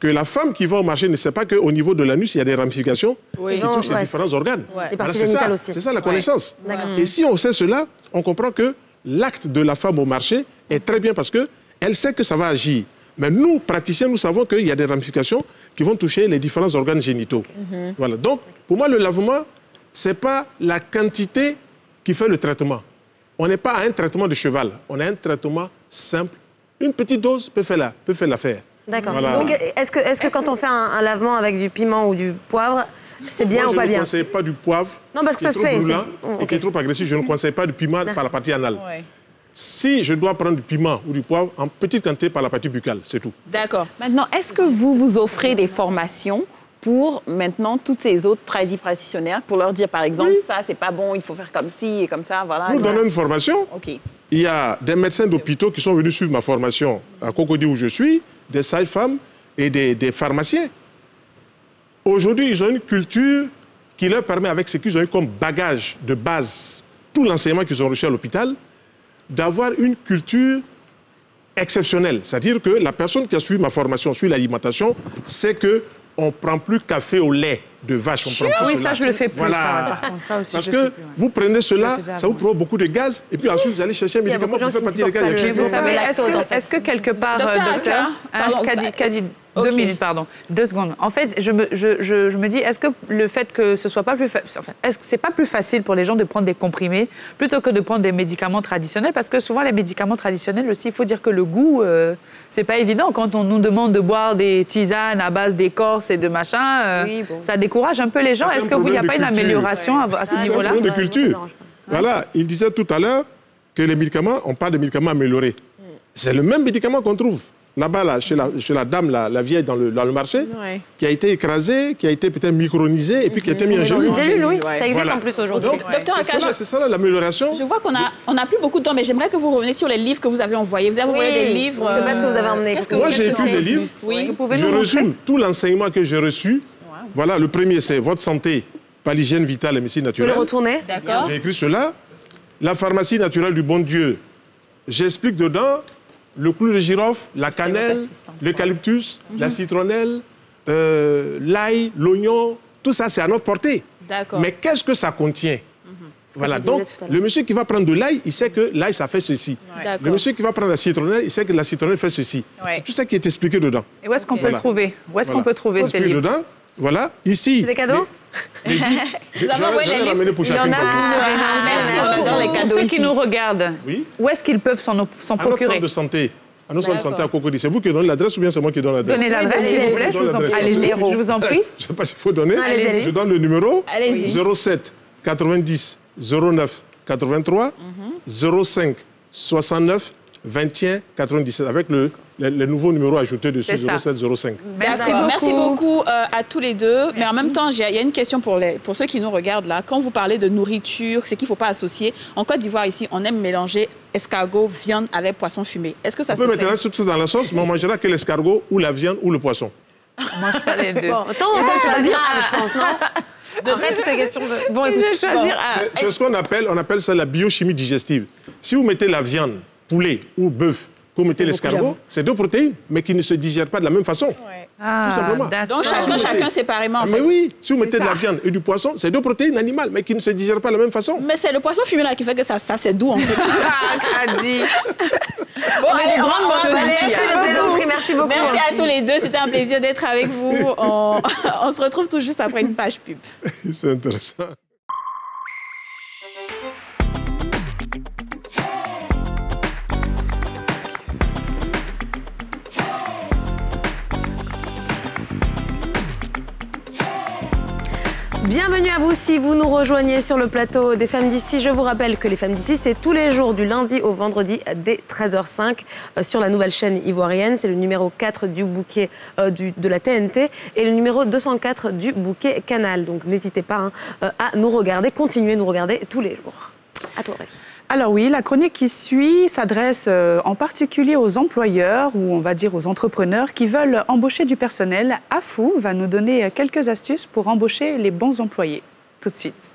que la femme qui va au marché ne sait pas qu'au niveau de l'anus, il y a des ramifications Oui. qui touchent les Ouais. différents organes. Ouais. Les parties c'est ça, génitales aussi. C'est ça la connaissance. Et si on sait cela, on comprend que l'acte de la femme au marché est très bien parce qu'elle sait que ça va agir. Mais nous, praticiens, nous savons qu'il y a des ramifications qui vont toucher les différents organes génitaux. Voilà. Donc, pour moi, le lavement, ce n'est pas la quantité qui fait le traitement. On n'est pas à un traitement de cheval. On a un traitement simple. Une petite dose peut faire la- peut faire l'affaire. D'accord. Voilà. Est-ce que, est que quand on fait un, un lavement avec du piment ou du poivre, C'est bien Moi, ou pas Je bien? ne conseille pas du poivre. Non, parce que qui est ça se trop fait, brûlant et qui est trop agressif. Je ne conseille pas du piment par la partie anale. Si je dois prendre du piment ou du poivre, en petite quantité par la partie buccale, c'est tout. D'accord. Maintenant, est-ce que vous vous offrez des formations pour maintenant toutes ces autres tradipraticionneurs pour leur dire par exemple ça c'est pas bon, il faut faire comme ci et comme ça, voilà. Nous donnons une formation. Ok. Il y a des médecins d'hôpitaux qui sont venus suivre ma formation à Cocody où je suis, des sages-femmes et des, des pharmaciens. Aujourd'hui, ils ont une culture qui leur permet, avec ce qu'ils ont eu comme bagage de base, tout l'enseignement qu'ils ont reçu à l'hôpital, d'avoir une culture exceptionnelle. C'est-à-dire que la personne qui a suivi ma formation sur l'alimentation sait que on ne prend plus café au lait de vache. On prend plus Oui, cela. ça, je le fais plus, Voilà. ça, par contre, ça aussi, Parce que fais plus, ouais. vous prenez cela, ça vous provoque beaucoup de gaz, et puis ensuite vous allez chercher un Il y a médicament beaucoup de pour gens faire qui partie des gaz. Est-ce que, est-ce quelque part, Docteur deux minutes, pardon, deux secondes. En fait, je me, je, je, je me dis, est-ce que le fait que ce soit pas plus, enfin, est-ce que c'est pas plus facile pour les gens de prendre des comprimés plutôt que de prendre des médicaments traditionnels? Parce que souvent, les médicaments traditionnels aussi, il faut dire que le goût, euh, c'est pas évident quand on nous demande de boire des tisanes à base d'écorce et de machin. euh, Oui, bon. Ça décourage un peu les gens. Est-ce que vous, il n'y a pas une amélioration à, à ce C'est un niveau-là problème de culture. Voilà, il disait tout à l'heure que les médicaments, on parle de médicaments améliorés. C'est le même médicament qu'on trouve là-bas, là, chez, la, chez la dame, la, la vieille dans le, dans le marché, Ouais. qui a été écrasé, qui a été peut-être micronisé et puis qui a été mis en Dans gélule. une gélule, oui. Ouais. Ça existe Voilà. en plus aujourd'hui. Donc, Docteur c'est ça, c'est l'amélioration. Je vois qu'on a, on a plus beaucoup de temps, mais j'aimerais que vous reveniez sur les livres que vous avez envoyés. Vous avez envoyé des livres. Je sais pas ce que vous avez emmené. Qu'est-ce que Moi, j'ai écrit des livres. Oui. Vous pouvez Je résume tout l'enseignement que j'ai reçu. Voilà, le premier, c'est votre santé par l'hygiène vitale et médecine Vous pouvez le naturelle. retourner D'accord. J'ai écrit cela. La pharmacie naturelle du bon Dieu. J'explique dedans le clou de girofle, la cannelle, l'eucalyptus, la citronnelle, euh, l'ail, l'oignon. Tout ça, c'est à notre portée. D'accord. Mais qu'est-ce que ça contient Voilà, tu disais donc le monsieur qui va prendre de l'ail, il sait que l'ail, ça fait ceci. Le monsieur qui va prendre la citronnelle, il sait que la citronnelle fait ceci. Ouais. C'est tout ça qui est expliqué dedans. Et où est-ce qu'on peut Voilà. le trouver? Où est-ce qu'on Voilà. peut trouver ces livres? dedans. Voilà, ici. C'est des cadeaux? Les- Je- Il y en a. Ah, Pour qui nous regardent, Oui. où est-ce qu'ils peuvent s'en s'en À notre centre procurer de santé. À notre centre de santé à. Cocody. C'est vous qui donnez l'adresse ou bien c'est moi qui donne l'adresse Donnez l'adresse, s'il vous plaît, je vous en prie. Allez-y. Je vous en prie. Je ne sais pas s'il faut donner. Je donne le numéro. Allez-y. 07 90 09 83 05 69 21 97 avec le, le, le nouveau numéro ajouté dessus C'est ça. 07 05. Merci beaucoup. Merci beaucoup euh, à tous les deux. Mais en même temps, il y a une question pour, les, pour ceux qui nous regardent là. Quand vous parlez de nourriture, c'est qu'il ne faut pas associer. En Côte d'Ivoire, ici, on aime mélanger escargot, viande avec poisson fumé. Est-ce que ça On se peut fait? mettre tout ça dans la sauce, mais on mangera que l'escargot ou la viande ou le poisson. On mange pas les deux. Bon, autant, autant choisir un, je pense, non? Après, tout est question de... Bon, écoute, choisir. C'est- C'est ce qu'on appelle, on appelle ça la biochimie digestive. Si vous mettez la viande, poulet ou bœuf, que vous mettez l'escargot, c'est deux protéines, mais qui ne se digèrent pas de la même façon. Ah, Tout simplement. d'accord. Donc, chacun, chacun séparément. en Ah, fait. mais oui, si vous mettez de la viande et du poisson, c'est deux protéines animales, mais qui ne se digèrent pas de la même façon. Mais c'est le poisson fumé là qui fait que ça, ça c'est doux en fait. Ah, Kadi. Bon, allez, on va- on va- Merci, beaucoup. merci beaucoup. Merci à tous les deux. C'était un plaisir d'être avec vous. On, on se retrouve tout juste après une page pub. C'est intéressant. Bienvenue à vous si vous nous rejoignez sur le plateau des Femmes d'ici. Je vous rappelle que les Femmes d'ici, c'est tous les jours du lundi au vendredi dès 13h05 euh, sur la nouvelle chaîne ivoirienne. C'est le numéro 4 du bouquet euh, de la TNT et le numéro 204 du bouquet Canal. Donc n'hésitez pas hein, euh, à nous regarder, continuez de nous regarder tous les jours. À toi Aurélie. Alors oui, la chronique qui suit s'adresse euh, en particulier aux employeurs ou on va dire aux entrepreneurs qui veulent embaucher du personnel. Afou va nous donner quelques astuces pour embaucher les bons employés. Tout de suite.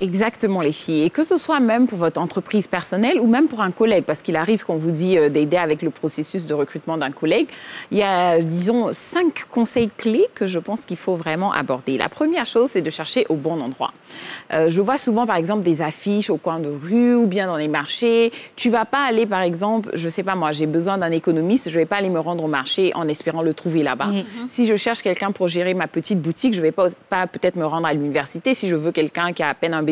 Exactement, les filles. Et que ce soit même pour votre entreprise personnelle ou même pour un collègue, parce qu'il arrive qu'on vous dit euh, d'aider avec le processus de recrutement d'un collègue, il y a, disons, cinq conseils clés que je pense qu'il faut vraiment aborder. La première chose, c'est de chercher au bon endroit. Euh, je vois souvent, par exemple, des affiches au coin de rue ou bien dans les marchés. Tu vas pas aller, par exemple, je sais pas moi, j'ai besoin d'un économiste, je vais pas aller me rendre au marché en espérant le trouver là-bas. Si je cherche quelqu'un pour gérer ma petite boutique, je vais pas, pas peut-être me rendre à l'université. Si je veux quelqu'un qui a à peine un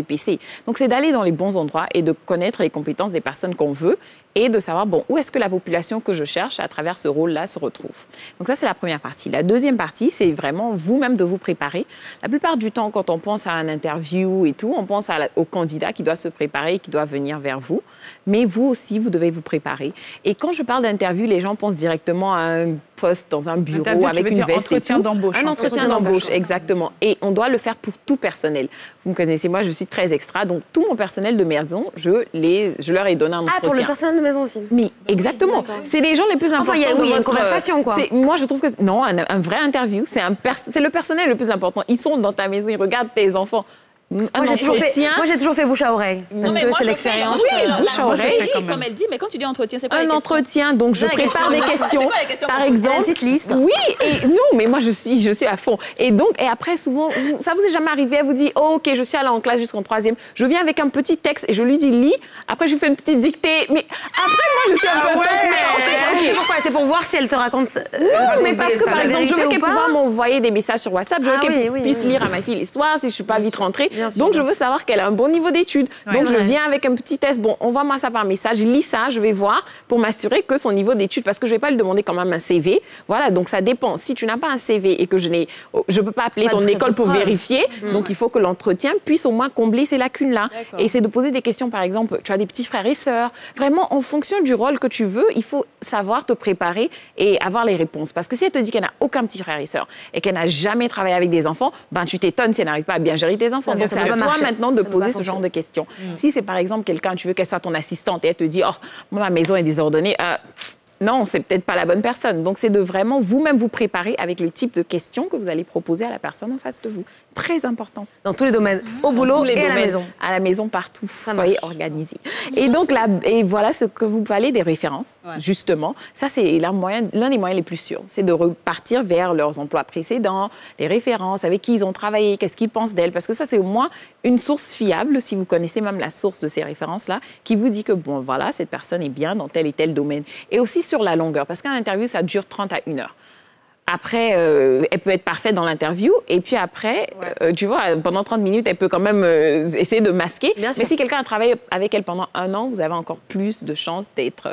Donc, c'est d'aller dans les bons endroits et de connaître les compétences des personnes qu'on veut et de savoir, bon, où est-ce que la population que je cherche à travers ce rôle-là se retrouve. Donc ça, c'est la première partie. La deuxième partie, c'est vraiment vous-même de vous préparer. La plupart du temps, quand on pense à un interview et tout, on pense au candidat qui doit se préparer, qui doit venir vers vous. Mais vous aussi, vous devez vous préparer. Et quand je parle d'interview, les gens pensent directement à un poste dans un bureau avec une veste et tout. d'embauche. Un entretien d'embauche, exactement. Et on doit le faire pour tout personnel. Vous me connaissez, moi, je suis très extra, donc tout mon personnel de maison, je, les, je leur ai donné un entretien. Ah, pour le personnel de maison aussi Mais exactement. c'est les gens les plus importants. Enfin, il y a, une conversation, quoi. Moi, je trouve que... Non, un, un vrai interview, c'est le personnel le plus important. Ils sont dans ta maison, ils regardent tes enfants. Moi, j'ai toujours, fait, moi, j'ai toujours fait bouche à oreille. Parce que c'est l'expérience. Oui, bouche à oreille. Comme elle dit, mais quand tu dis entretien, c'est quoi Un entretien, donc je prépare des questions. Par exemple. Une petite liste. Oui, et non, mais moi, je suis, je suis à fond. Et donc, et après, souvent, ça vous est jamais arrivé, elle vous dit, oh, OK, je suis allée en classe jusqu'en troisième. Je viens avec un petit texte et je lui dis, lis. Après, je lui fais une petite dictée. Mais après, moi, je suis un ah peu. Ouais. pourquoi C'est pour voir si elle te raconte. Euh, non, mais parce que, par exemple, je veux qu'elle puisse m'envoyer des messages sur WhatsApp. Je veux ah qu'elle puisse lire à ma fille l'histoire si je suis pas vite rentrée. Donc, je veux savoir qu'elle a un bon niveau d'études. Donc, je viens avec un petit test. Bon, envoie-moi ça par message. Je lis ça, je vais voir pour m'assurer que son niveau d'études, parce que je ne vais pas lui demander quand même un CV. Voilà, donc ça dépend. Si tu n'as pas un CV et que je n'ai, je peux pas appeler ton école pour vérifier, mm. donc il faut que l'entretien puisse au moins combler ces lacunes-là. Et c'est de poser des questions, par exemple, tu as des petits frères et sœurs. Vraiment, en fonction du rôle que tu veux, il faut savoir te préparer et avoir les réponses. Parce que si elle te dit qu'elle n'a aucun petit frère et sœur et qu'elle n'a jamais travaillé avec des enfants, ben tu t'étonnes si elle n'arrive pas à bien gérer tes enfants. Donc c'est à toi maintenant de poser ce genre de questions. Mm. Si c'est par exemple quelqu'un, tu veux qu'elle soit ton assistante et elle te dit, oh, moi ma maison est désordonnée, euh, non, c'est peut-être pas la bonne personne. Donc, c'est de vraiment vous-même vous préparer avec le type de questions que vous allez proposer à la personne en face de vous. Très important. Dans tous les domaines, au boulot et à la maison. À la maison, partout. Soyez organisés. Et donc, là, et voilà ce que vous parlez des références, justement. Ça, c'est l'un des moyens les plus sûrs. C'est de repartir vers leurs emplois précédents, les références, avec qui ils ont travaillé, qu'est-ce qu'ils pensent d'elles. Parce que ça, c'est au moins une source fiable, si vous connaissez même la source de ces références-là, qui vous dit que, bon, voilà, cette personne est bien dans tel et tel domaine. Et aussi sur la longueur, parce qu'un interview, ça dure 30 à 1 heure. Après, euh, elle peut être parfaite dans l'interview. Et puis après, euh, tu vois, pendant 30 minutes, elle peut quand même euh, essayer de masquer. Mais si quelqu'un a travaillé avec elle pendant un an, vous avez encore plus de chances d'être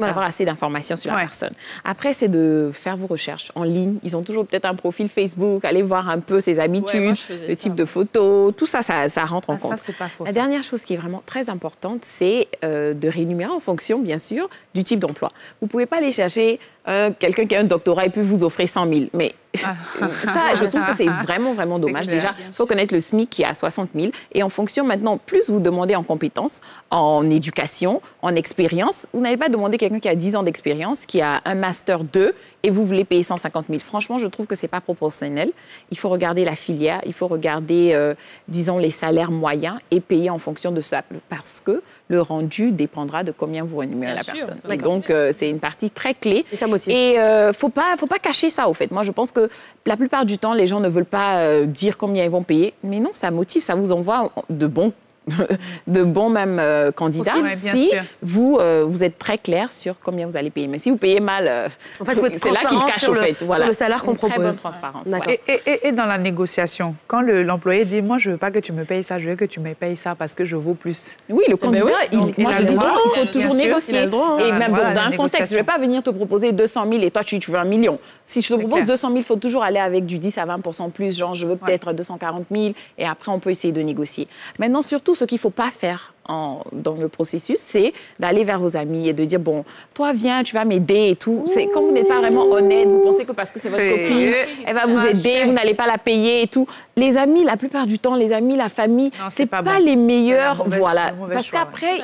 d'avoir assez d'informations sur la personne. Après, c'est de faire vos recherches en ligne. Ils ont toujours peut-être un profil Facebook, aller voir un peu ses habitudes, le type de photos, tout ça, ça, rentre en ah, compte. pas faux, la dernière chose qui est vraiment très importante, c'est euh, de rémunérer en fonction, bien sûr, du type d'emploi. Vous ne pouvez pas aller chercher quelqu'un qui a un doctorat et puis vous offrir 100 000. Mais ah. ça, je trouve que c'est vraiment, vraiment dommage. Déjà, il faut connaître le SMIC qui est à 60 000. Et en fonction, maintenant, plus vous demandez en compétences, en éducation, en expérience, vous n'allez pas demander quelqu'un qui a 10 ans d'expérience, qui a un Master 2 et vous voulez payer 150 000. Franchement, je trouve que ce n'est pas proportionnel. Il faut regarder la filière, il faut regarder, euh, disons, les salaires moyens et payer en fonction de ça. Parce que le rendu dépendra de combien vous rémunérez la personne. Et donc, euh, c'est une partie très clé. Et ça Et euh, faut pas, faut pas cacher ça, au fait. Moi, je pense que la plupart du temps, les gens ne veulent pas dire combien ils vont payer. Mais non, ça motive, ça vous envoie de bons de bons même euh, candidats si vous, euh, vous êtes très clair sur combien vous allez payer. Mais si vous payez mal, euh, en fait, c'est là qu'il cache au fait. Voilà. Sur le salaire qu'on propose. Très bonne transparence. Et, et, dans la négociation, quand l'employé dit moi je veux pas que tu me payes ça, je veux que tu me payes ça parce que je vaux plus. Oui, le candidat, il, moi je dis toujours, il faut toujours négocier. et même dans un contexte, je vais pas venir te proposer 200 000 et toi tu, tu veux un million. Si je te propose 200 000, il faut toujours aller avec du 10 à 20% plus. Genre je veux peut-être 240 000 et après on peut essayer de négocier. Maintenant surtout ce qu'il faut pas faire dans le processus, c'est d'aller vers vos amis et de dire, bon, toi, viens, tu vas m'aider et tout. C'est quand vous n'êtes pas vraiment honnête, vous pensez que parce que c'est votre copine, elle va vous aider, vous n'allez pas la payer et tout. Les amis, la plupart du temps, les amis, la famille, c'est pas, pas les meilleurs, voilà. Parce qu'après,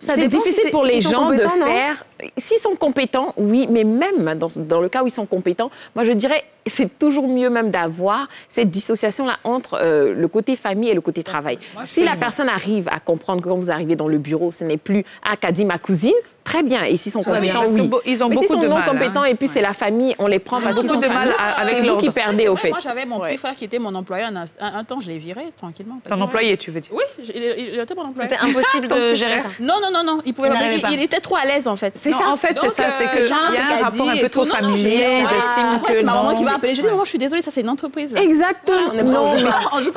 c'est difficile pour les gens de faire. S'ils sont compétents, oui, mais même dans, dans le cas où ils sont compétents, moi je dirais c'est toujours mieux même d'avoir cette dissociation-là entre euh, le côté famille et le côté travail. si la personne arrive à comprendre que quand vous arrivez dans le bureau, ce n'est plus « Ah, qu'a dit ma cousine », très bien. Et s'ils sont compétents, oui. Ils ont Mais beaucoup s'ils sont de non mal, compétents hein. et puis c'est la famille, on les prend Ils parce qu'ils beaucoup sont de mal avec vous qui perdez, au fait. Moi, j'avais mon petit frère qui était mon employé. Un, temps, je l'ai viré tranquillement. Ton employé, tu veux dire Oui, il, était mon employé. C'était impossible de gérer ça. Non, non, non, non. Il, pouvait Il était trop à l'aise, en fait. C'est ça, en fait, c'est ça, c'est que il y a un rapport un peu trop familier, ils estiment que c'est ma maman qui va appeler. Je dis, maman, je suis désolée, ça, c'est une entreprise. Exactement. On Non,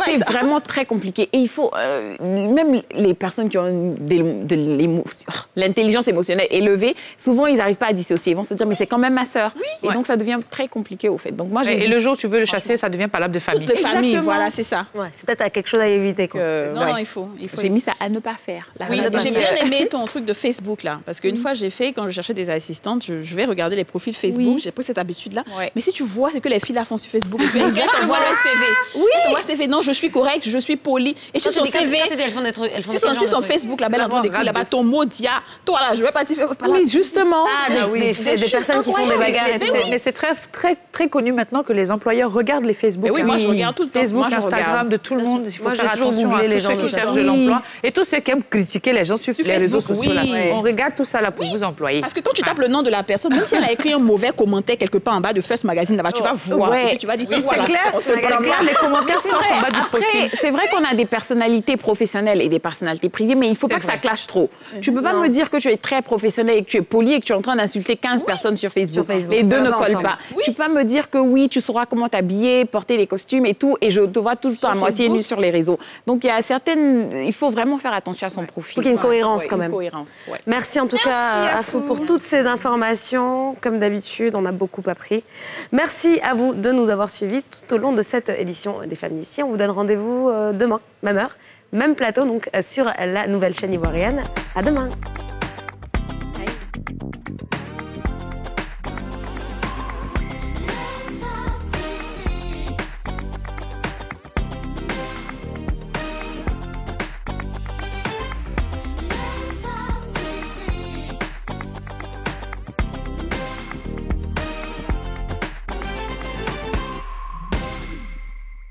c'est vraiment très compliqué. Et il faut, euh, même les personnes qui ont l'intelligence émotionnelle élevée, souvent ils n'arrivent pas à dissocier. Ils vont se dire, mais c'est quand même ma sœur. Et donc ça devient très compliqué au fait. Donc moi, Et, le jour où tu veux le chasser, ça devient palable de famille. Les familles, Exactement. voilà, c'est ça. Ouais, c'est peut-être à quelque chose à éviter. Quoi. Non, ouais. non, il faut. il faut J'ai mis ça à ne pas faire. Oui, j'ai de- bien aimé ton truc de Facebook là, parce qu'une fois j'ai fait quand je cherchais des assistantes, je, je vais regarder les profils Facebook. Oui. J'ai pris cette habitude là. Ouais. Mais si tu vois ce que les filles là font sur Facebook, envoient leur CV. Oui. Envoient CV. Non, je suis correcte, je suis polie. Et sur son tu CV. tu Sur son, de Facebook, la belle là-bas ton mot dia. Toi là, je vais pas Oui, justement. Ah, des, oui. des- personnes qui font des bagarres Mais, c'est- mais c'est très, très, très connu maintenant que les employeurs regardent les Facebook. Mais oui, moi, je regarde tout le temps. Facebook, Moi, Instagram regarde. de tout le monde. Il faut Moi, faire toujours attention à les tous gens ceux de qui cherchent de Oui. l'emploi et tous ceux qui aiment critiquer les gens sur, Sur les réseaux sociaux. On regarde tout ça là pour vous employer. Parce que quand tu tapes le nom de la personne, même si elle a écrit un mauvais commentaire quelque part en bas de First Magazine, là-bas, tu vas voir. Tu vas dire, c'est clair. les commentaires sortent vrai. en bas du profil. c'est vrai qu'on a des personnalités professionnelles et des personnalités privées, mais il faut pas que ça clash trop. Tu peux pas me dire que tu es très professionnel et que tu es poli et que tu es en train d'insulter 15 personnes sur Facebook. Sur Facebook, Les deux ne collent ensemble. pas. Tu peux pas me dire que oui, tu sauras comment t'habiller, porter les costumes et tout, et je te vois tout le temps à moitié nu sur les réseaux. Donc il y a certaines, il faut vraiment faire attention à son profil. Faut qu'il y ait une cohérence Ouais, quand une même. cohérence, ouais. Merci en tout cas à vous pour toutes ces informations. Comme d'habitude, on a beaucoup appris. Merci à vous de nous avoir suivis tout au long de cette édition des Femmes d'ici. On vous donne rendez-vous euh, demain, même heure, même plateau, donc euh, sur la nouvelle chaîne ivoirienne. À demain.